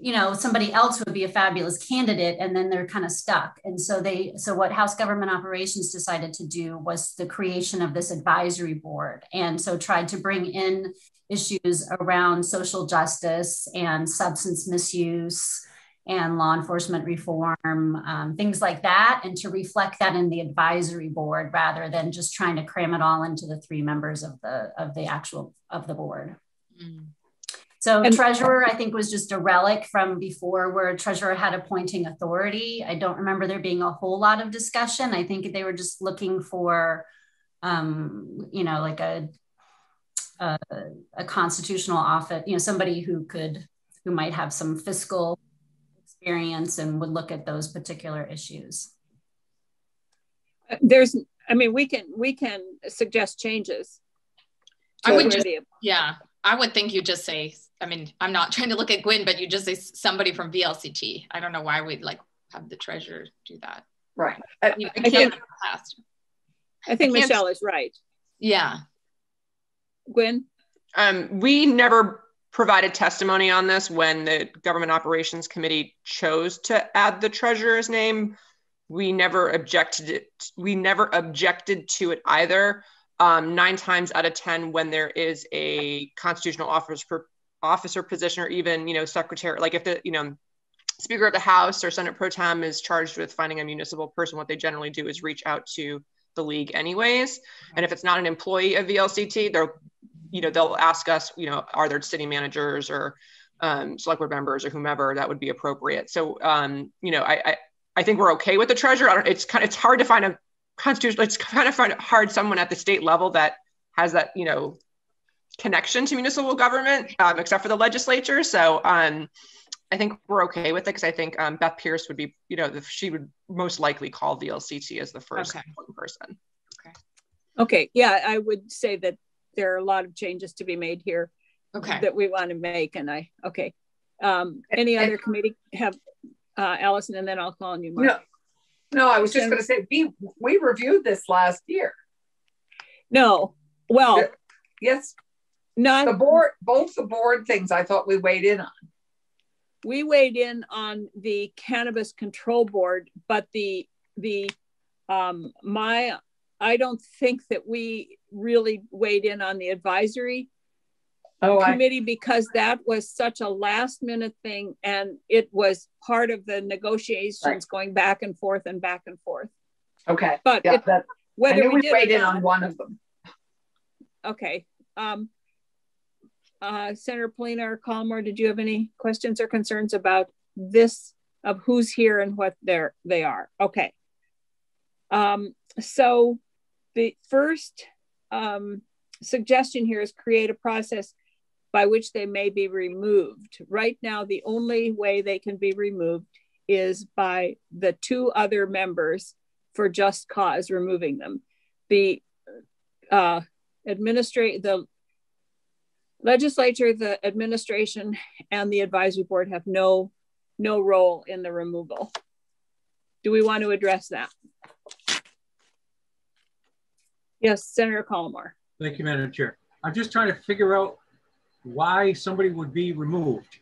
you know, somebody else would be a fabulous candidate and then they're kind of stuck. And so they, so what House Government Operations decided to do was the creation of this advisory board. And so tried to bring in issues around social justice and substance misuse and law enforcement reform, um, things like that, and to reflect that in the advisory board rather than just trying to cram it all into the three members of the of the actual of the board.
Mm.
So
And-
treasurer, I think, was just a relic from before where treasurer had appointing authority. I don't remember there being a whole lot of discussion. I think they were just looking for, um, you know, like a, a a constitutional office, you know, somebody who could who might have some fiscal experience and would look at those particular issues.
There's, I mean, we can we can suggest changes.
I would
to
just, yeah, I would think you just say, I mean, I'm not [LAUGHS] trying to look at Gwyn, but you just say somebody from VLCT. I don't know why we'd like have the treasurer do that.
Right.
You know,
I
we
think-
can't.
I think
I
Michelle is right.
Yeah.
Gwen,
Um, we never provided testimony on this when the Government Operations Committee chose to add the treasurer's name. We never objected it. We never objected to it either. Um, nine times out of ten, when there is a constitutional officer officer position, or even you know secretary, like if the you know Speaker of the House or Senate Pro Tem is charged with finding a municipal person, what they generally do is reach out to the league anyways. And if it's not an employee of VLCT, they're you know they'll ask us you know are there city managers or um, select board members or whomever that would be appropriate. So um, you know I, I i think we're okay with the treasurer. I don't, it's kind of it's hard to find a constitutional it's kind of hard someone at the state level that has that you know connection to municipal government um, except for the legislature so um, I think we're okay with it because I think um, Beth Pearce would be, you know, she would most likely call VLCT as the first
Okay.
person.
Okay, Okay. yeah, I would say that there are a lot of changes to be made here
Okay.
that we want to make, and I, okay. Um, any other committee have, uh, Allison, and then I'll call on you, Mark.
No, no, I was just going to say we we reviewed this last year.
No, well,
Yes,
not
the board, both the board things. I thought we weighed in on.
we weighed in on the cannabis control board, but the the um my I don't think that we really weighed in on the advisory
Oh, I,
committee because that was such a last minute thing and it was part of the negotiations
Right.
going back and forth and back and forth.
okay.
But
Yeah,
it-
I
whether we,
we weighed in on one of them.
Okay. Um, uh, Senator Pollina or Collamore, did you have any questions or concerns about this of who's here and what they're they are? Okay. Um, so the first um, suggestion here is create a process by which they may be removed. Right now, the only way they can be removed is by the two other members for just cause removing them. The uh, administrate the legislature, the administration, and the advisory board have no no role in the removal. Do we want to address that? Yes, Senator Collamore.
Thank you, Madam Chair. I'm just trying to figure out why somebody would be removed.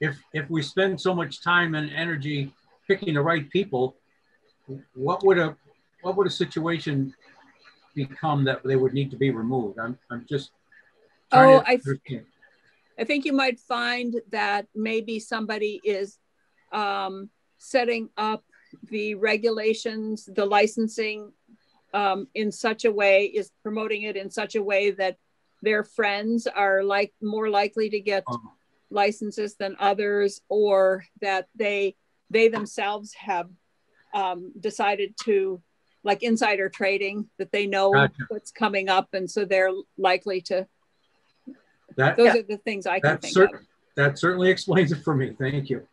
If, if we spend so much time and energy picking the right people, what would a, what would a situation become that they would need to be removed? I'm, I'm just
Oh, I-
understand.
I think you might find that maybe somebody is um, setting up the regulations, the licensing um, in such a way, is promoting it in such a way that their friends are like more likely to get
Oh.
licenses than others, or that they they themselves have um, decided to like insider trading that they know
Gotcha.
what's coming up, and so they're likely to.
That,
Those are the things I can
that,
think
cer-
of.
that certainly explains it for me. Thank you.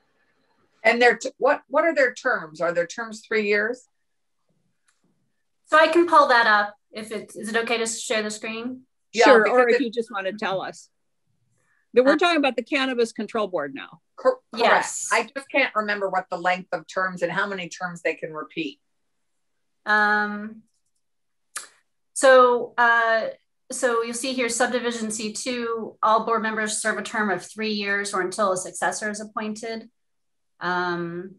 And their t- what what are their terms? Are their terms three years?
So I can pull that up if it's, is it okay to share the screen?
Yeah,
sure, or if
it-
you just want to tell us. But we're talking about the cannabis control board now.
Cor- correct.
Yes.
I just can't remember what the length of terms and how many terms they can repeat.
Um, so, uh, so you'll see here subdivision C2, all board members serve a term of three years or until a successor is appointed. Um,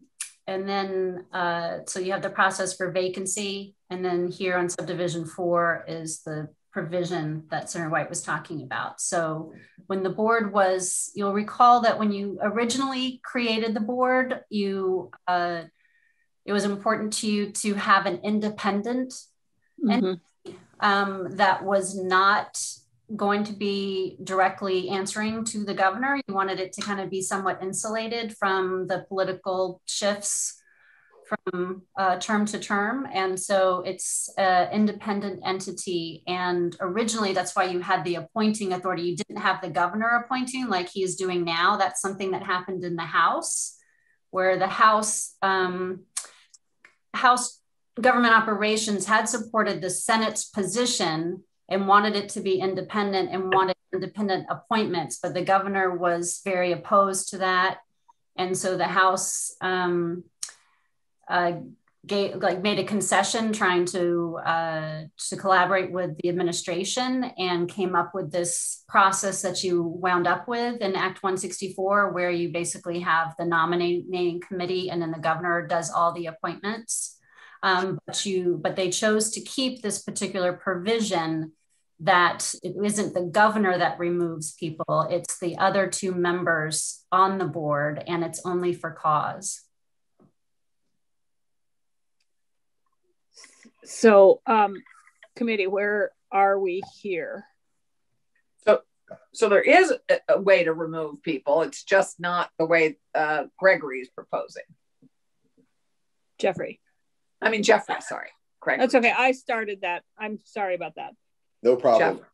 and then, uh, so you have the process for vacancy. And then here on subdivision four is the provision that Senator White was talking about. So when the board was, you'll recall that when you originally created the board, you, uh, it was important to you to have an independent
Mhm.
Um, that was not going to be directly answering to the governor. You wanted it to kind of be somewhat insulated from the political shifts from uh, term to term. And so it's an independent entity. And originally, that's why you had the appointing authority. You didn't have the governor appointing like he is doing now. That's something that happened in the House, where the House. Um, House government operations had supported the Senate's position and wanted it to be independent and wanted independent appointments, but the governor was very opposed to that. And so the House um, uh, gave, like made a concession trying to uh, to collaborate with the administration and came up with this process that you wound up with in Act 164, where you basically have the nominating committee and then the governor does all the appointments. Um, but you but they chose to keep this particular provision that it isn't the governor that removes people it's the other two members on the board and it's only for cause
So, um, committee, where are we here?
So, so there is a, a way to remove people. It's just not the way uh, Gregory is proposing.
Jeffrey.
I mean Jeffrey. Sorry, Craig.
That's okay. I started that. I'm sorry about that.
No problem.
Jeff.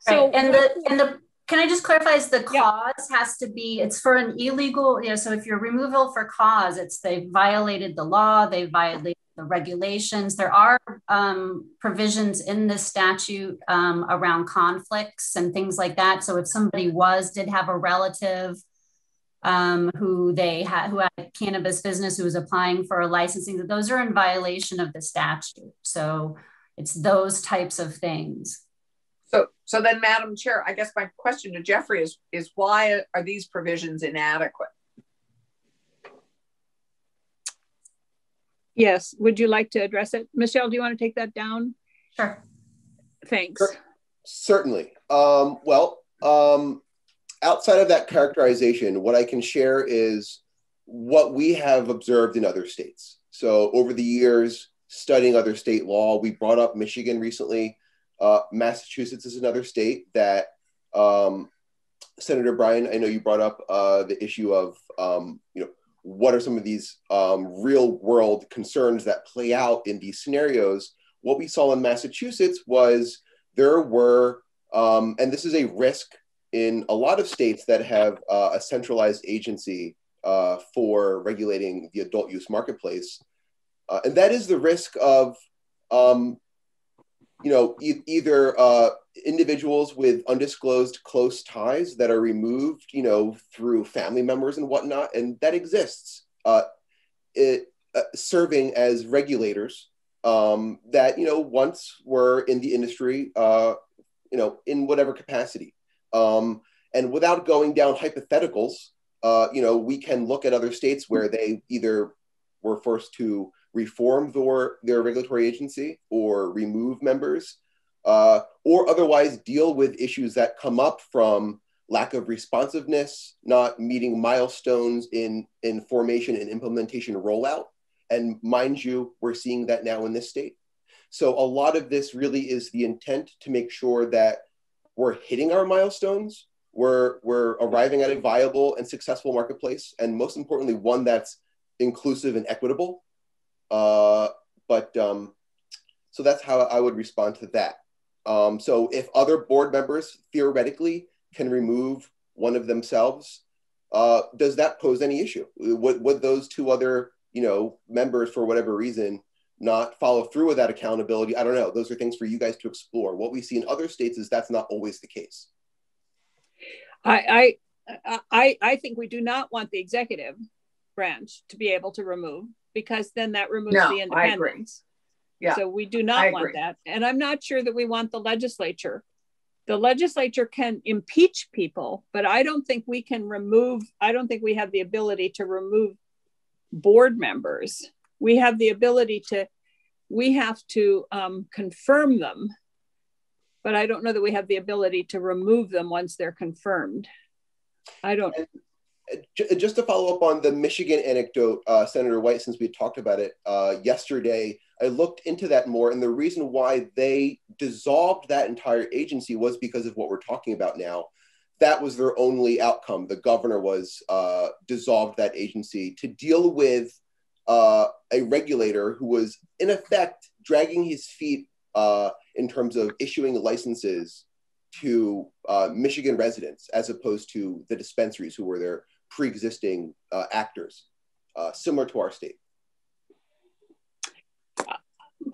So,
Right. and the and the can I just clarify? Is the cause yeah. has to be? It's for an illegal. You know, so if you're removal for cause, it's they violated the law, they violated the regulations. There are um, provisions in this statute um, around conflicts and things like that. So if somebody was did have a relative um, who they had who had a cannabis business who was applying for a licensing, that those are in violation of the statute. So it's those types of things.
So, so then, Madam Chair, I guess my question to Jeffrey is is why are these provisions inadequate?
Yes. Would you like to address it, Michelle? Do you want to take that down?
Sure.
Thanks.
Certainly. Um, well, um, outside of that characterization, what I can share is what we have observed in other states. So over the years, studying other state law, we brought up Michigan recently. Uh, Massachusetts is another state that um, Senator Bryan, I know you brought up uh, the issue of um, you know what are some of these um, real world concerns that play out in these scenarios. What we saw in Massachusetts was there were, um, and this is a risk in a lot of states that have uh, a centralized agency uh, for regulating the adult use marketplace. Uh, and that is the risk of, um, you know, e- either uh, individuals with undisclosed close ties that are removed, you know, through family members and whatnot, and that exists. Uh, it, uh, serving as regulators um, that you know once were in the industry, you know, in whatever capacity. Um, and without going down hypotheticals, uh, you know, we can look at other states where they either were forced to reform their, their regulatory agency or remove members, uh, or otherwise deal with issues that come up from lack of responsiveness, not meeting milestones in, in formation and implementation rollout. And mind you, we're seeing that now in this state. So a lot of this really is the intent to make sure that we're hitting our milestones, we're, we're arriving at a viable and successful marketplace, and most importantly, one that's inclusive and equitable. Uh, but um, so that's how I would respond to that. Um, so if other board members theoretically can remove one of themselves, uh, does that pose any issue? Would, would those two other, you know, members for whatever reason not follow through with that accountability. I don't know. Those are things for you guys to explore. What we see in other states is that's not always the case.
I I I, I think we do not want the executive branch to be able to remove because then that removes no, the independence. Yeah. So we do not want that. And I'm not sure that we want the legislature. The legislature can impeach people, but I don't think we can remove, I don't think we have the ability to remove board members we have the ability to we have to um, confirm them but i don't know that we have the ability to remove them once they're confirmed. I don't
just to follow up on the michigan anecdote uh, senator white since we talked about it uh, yesterday i looked into that more and the reason why they dissolved that entire agency was because of what we're talking about now. That was their only outcome. The governor was uh, dissolved that agency to deal with uh, a regulator who was in effect dragging his feet uh, in terms of issuing licenses to uh, Michigan residents as opposed to the dispensaries who were their pre-existing uh, actors, uh, similar to our state.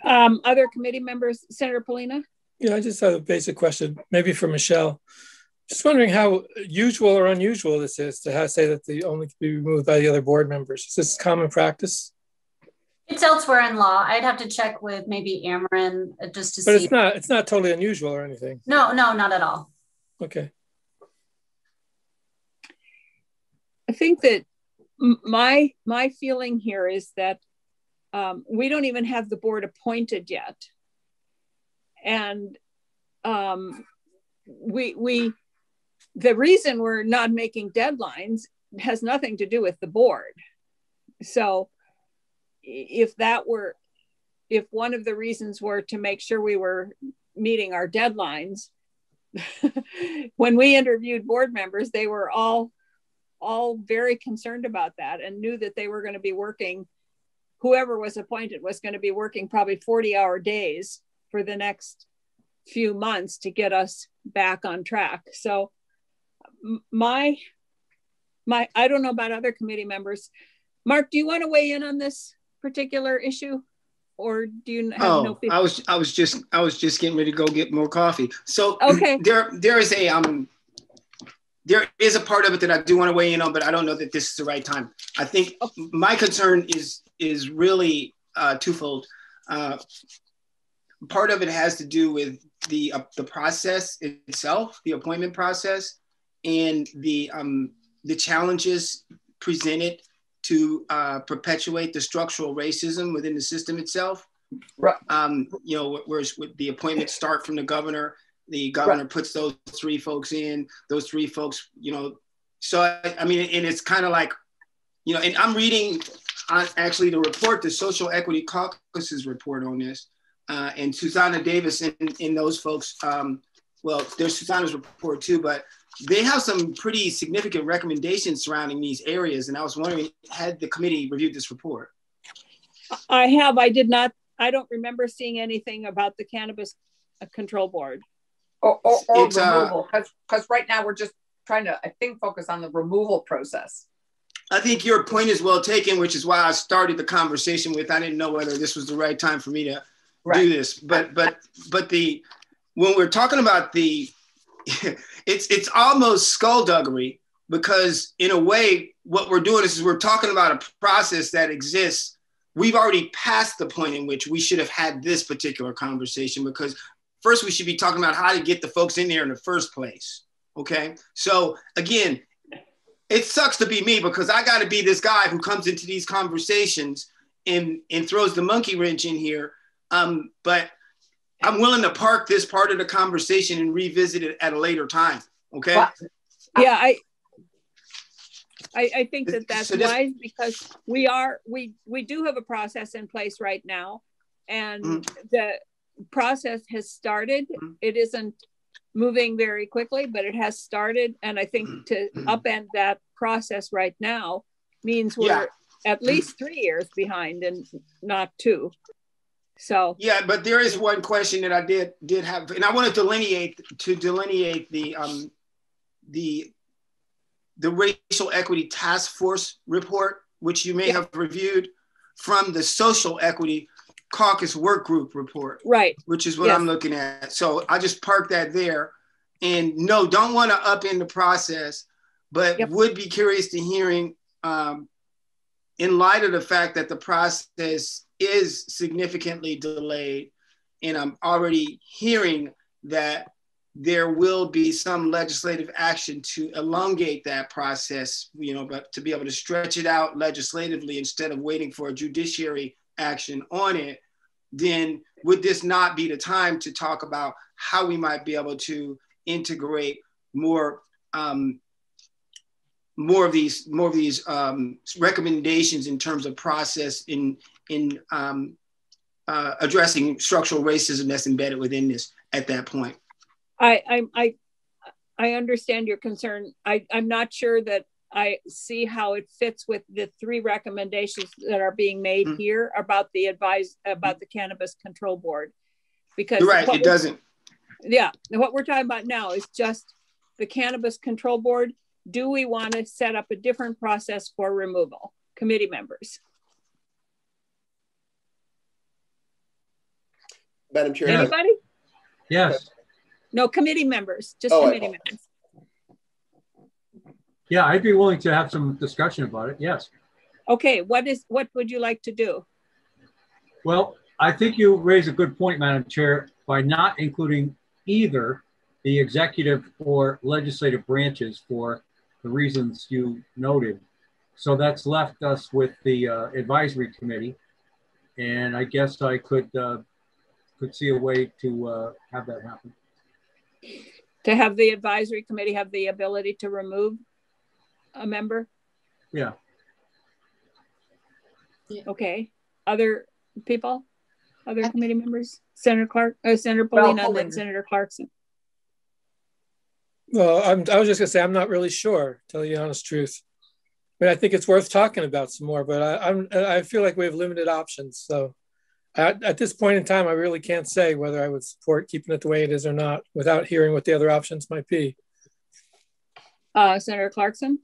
Um, other committee members, Senator Pollina?
Yeah, I just have a basic question, maybe for Michelle. Just wondering how usual or unusual this is to have, say that the only can be removed by the other board members. Is this common practice?
It's elsewhere in law. I'd have to check with maybe Ameren uh, just to
but
see.
But it's not. It's not totally unusual or anything.
No, no, not at all.
Okay.
I think that my my feeling here is that um, we don't even have the board appointed yet, and um, we we the reason we're not making deadlines has nothing to do with the board. So if that were, if one of the reasons were to make sure we were meeting our deadlines, [LAUGHS] when we interviewed board members, they were all all very concerned about that and knew that they were going to be working whoever was appointed was going to be working probably 40 hour days for the next few months to get us back on track. So my my I don't know about other committee members. Mark, do you want to weigh in on this particular issue? Or do you have
oh,
no people?
I was I was just I was just getting ready to go get more coffee. So
okay.
there there is a um there is a part of it that I do want to weigh in on, but I don't know that this is the right time. I think my concern is is really uh, twofold. Uh, part of it has to do with the uh, the process itself, the appointment process, and the um, the challenges presented to uh, perpetuate the structural racism within the system itself.
Right.
Um, you know, whereas with the appointments start from the governor, the governor right. puts those three folks in, those three folks, you know. So I, I mean, and it's kind of like, you know, and I'm reading on actually the report, the Social Equity Caucus's report on this, uh, and Susanna Davis and, and those folks. Um, well, there's Susanna's report too, but they have some pretty significant recommendations surrounding these areas. And I was wondering, had the committee reviewed this report?
I have. I did not. I don't remember seeing anything about the cannabis control board.
Or, or, or uh, removal, because uh, right now we're just trying to, I think, focus on the removal process.
I think your point is well taken, which is why I started the conversation with. I didn't know whether this was the right time for me to right. do this, but but but the when we're talking about the [LAUGHS] it's it's almost skullduggery because in a way what we're doing is, we're talking about a process that exists. We've already passed the point in which we should have had this particular conversation because first we should be talking about how to get the folks in there in the first place okay? So again it sucks to be me because i got to be this guy who comes into these conversations and and throws the monkey wrench in here. Um, but I'm willing to park this part of the conversation and revisit it at a later time. Okay.
Yeah, I, I, I think that that's so this, wise because we are we we do have a process in place right now, and mm-hmm. the process has started. Mm-hmm. It isn't moving very quickly, but it has started, and I think mm-hmm. to upend that process right now means we're yeah. at least three years behind and not two. So
yeah, but there is one question that I did did have, and I want to delineate to delineate the um the the racial equity task force report, which you may yeah. have reviewed from the social equity caucus work group report,
right?
Which is what yes. I'm looking at. So I just park that there, and no, don't want to up in the process, but yep. would be curious to hearing um, in light of the fact that the process is significantly delayed, and I'm already hearing that there will be some legislative action to elongate that process, you know, but to be able to stretch it out legislatively instead of waiting for a judiciary action on it, then would this not be the time to talk about how we might be able to integrate more um, more of these more of these um, recommendations in terms of process in in um, uh, addressing structural racism that's embedded within this at that point.
I I I, I understand your concern. I, I'm not sure that I see how it fits with the three recommendations that are being made mm-hmm. here about the advise about the cannabis control board
because You're right it doesn't
yeah what we're talking about now is just the cannabis control board do we want to set up a different process for removal? Committee members.
Madam Chair.
Anybody?
Yes.
No, committee members, just oh, committee members.
Yeah, I'd be willing to have some discussion about it. Yes.
Okay, what is what would you like to do?
Well, I think you raise a good point, Madam Chair, by not including either the executive or legislative branches for the reasons you noted. So that's left us with the uh, advisory committee. And I guess I could uh, could see a way to uh, have that happen.
To have the advisory committee have the ability to remove a member?
Yeah.
Okay. Other people? Other committee members? Senator Clark, uh, Senator Pollina, well, and then Senator Clarkson.
Well, I'm, i was just gonna say I'm not really sure. Tell you the honest truth. But I think it's worth talking about some more, but I, am I feel like we have limited options. So at, at, this point in time, I really can't say whether I would support keeping it the way it is or not without hearing what the other options might be.
Uh, Senator Clarkson?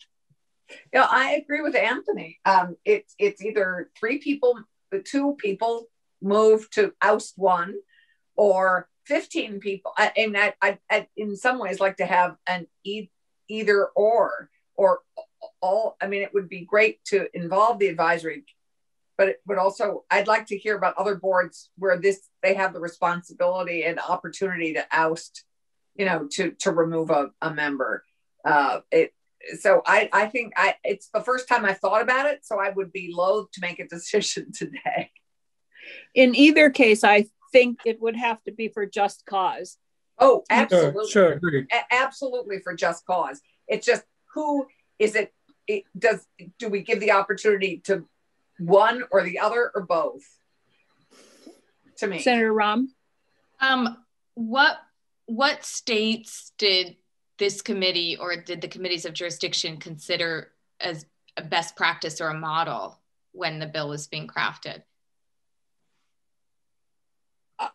Yeah, I agree with Anthony. Um, it's it's either three people, the two people move to oust one, or 15 people. I, and I, I, I, in some ways, like to have an e- either or, or all. I mean, it would be great to involve the advisory, but it would also, I'd like to hear about other boards where this they have the responsibility and opportunity to oust, you know, to to remove a, a member. Uh, it so I, I think I it's the first time I thought about it, so I would be loath to make a [LAUGHS] decision today.
In either case, I think it would have to be for just cause.
Oh, absolutely.
Sure. sure.
A- absolutely for just cause. It's just who is it, it does do we give the opportunity to one or the other or both? To me.
Senator Ram?
Um what what states did this committee or did the committees of jurisdiction consider as a best practice or a model when the bill was being crafted?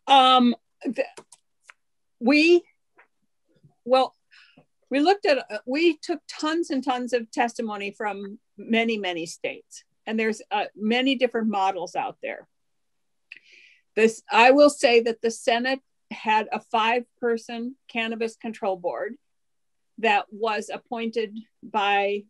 Um, we, well, we looked at, we took tons and tons of testimony from many, many states, and there's uh, many different models out there. This, I will say that the Senate had a five person cannabis control board that was appointed by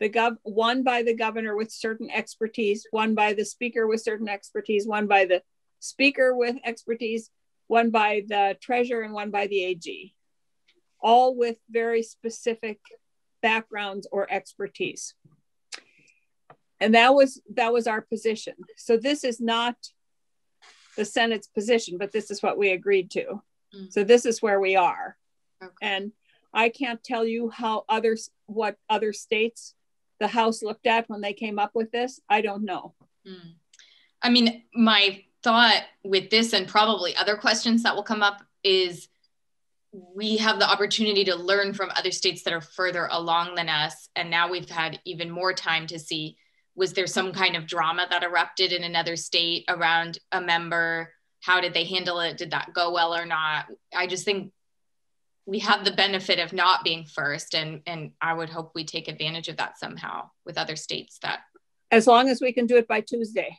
the gov one by the governor with certain expertise one by the speaker with certain expertise one by the speaker with expertise one by the treasurer and one by the ag all with very specific backgrounds or expertise and that was that was our position so this is not the senate's position but this is what we agreed to mm-hmm. so this is where we are okay. and I can't tell you how others, what other states the House looked at when they came up with this. I don't know. Mm.
I mean, my thought with this and probably other questions that will come up is we have the opportunity to learn from other states that are further along than us. And now we've had even more time to see was there some kind of drama that erupted in another state around a member? How did they handle it? Did that go well or not? I just think we have the benefit of not being first and and i would hope we take advantage of that somehow with other states that
as long as we can do it by tuesday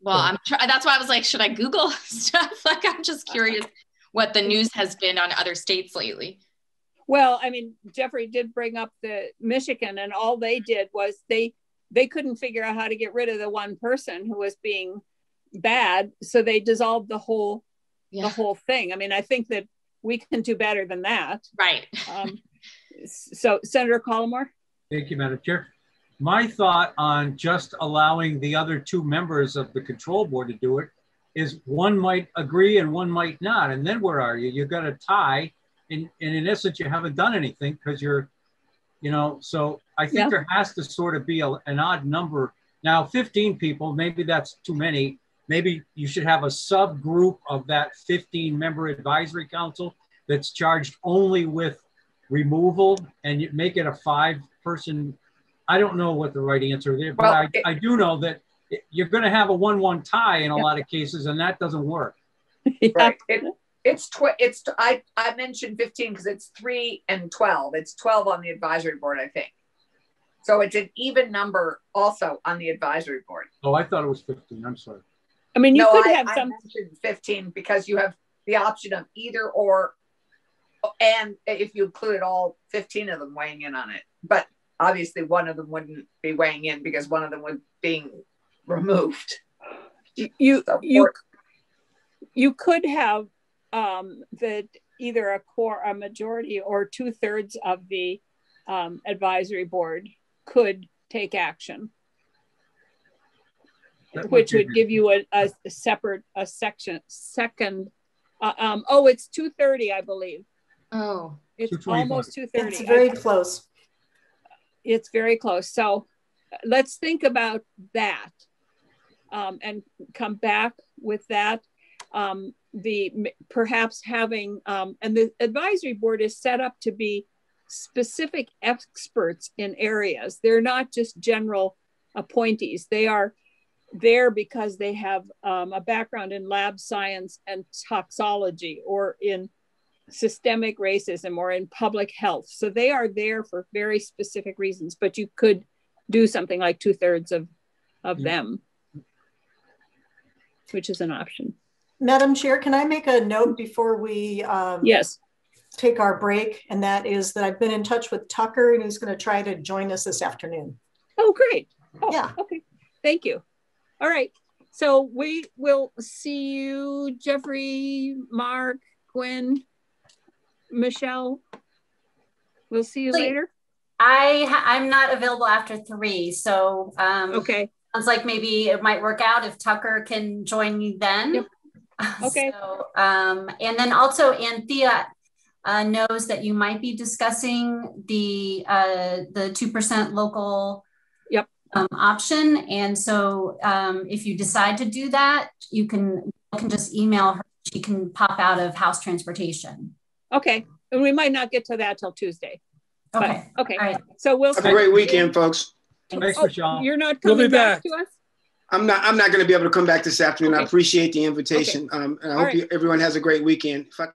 well i'm try- that's why i was like should i google [LAUGHS] stuff like i'm just curious what the news has been on other states lately
well i mean jeffrey did bring up the michigan and all they did was they they couldn't figure out how to get rid of the one person who was being bad so they dissolved the whole yeah. the whole thing i mean i think that we can do better than that.
Right. um,
so, Senator Collamore.
Thank you, Madam Chair. My thought on just allowing the other two members of the control board to do it is one might agree and one might not. And then where are you? You've got a tie. And, and in essence, you haven't done anything because you're, you know, so I think yeah. there has to sort of be a, an odd number. Now, 15 people, maybe that's too many maybe you should have a subgroup of that 15 member advisory council that's charged only with removal and you make it a five person i don't know what the right answer is but well, I, it, I do know that you're going to have a one-one tie in a yeah. lot of cases and that doesn't work [LAUGHS]
yeah. right it, [LAUGHS] it's tw- it's I, I mentioned 15 because it's 3 and 12 it's 12 on the advisory board i think so it's an even number also on the advisory board
oh i thought it was 15 i'm sorry
I mean, you no, could I, have some.
I 15 because you have the option of either or, and if you included all 15 of them weighing in on it. But obviously, one of them wouldn't be weighing in because one of them was being removed.
You so you you could have um, that either a core, a majority, or two thirds of the um, advisory board could take action. Which would give you a, a, a, separate a section second uh, um, oh it's 230 i believe.
Oh.
It's almost 230
it's very close.
It's very close. So let's think about that um, and come back with that. Um, the perhaps having um, and the advisory board is set up to be specific experts in areas they're not just general appointees they are there because they have um, a background in lab science and toxology or in systemic racism or in public health. So they are there for very specific reasons, but you could do something like two thirds of, of
Mm-hmm.
them, which is an option.
Madam Chair, can I make a note before we um,
Yes.
take our break? And that is that I've been in touch with Tucker and he's going to try to join us this afternoon.
Oh, great. Oh,
Yeah.
Okay. Thank you. All right. So we will see you, Jeffrey, Mark, Gwen, Michelle. We'll see you
Wait.
later.
I I'm not available after three, so um,
Okay.
sounds like maybe it might work out if Tucker can join me then.
Yep. [LAUGHS] Okay.
So, um, and then also Anthea uh, knows that you might be discussing the uh, the two percent local
Yep.
um, option, and so um, if you decide to do that, you can you can just email her. She can pop out of house transportation.
Okay. And we might not get to that till Tuesday. but-
Okay.
Okay.
All right.
So we'll.
Have a great weekend, folks.
Thanks,
Oh,
Michelle.
You're not
We'll be
coming back
back.
to us?
I'm not. I'm not going to be able to come back this afternoon. I appreciate the invitation, um, and I
All
hope
right.
you, everyone has a great weekend. If I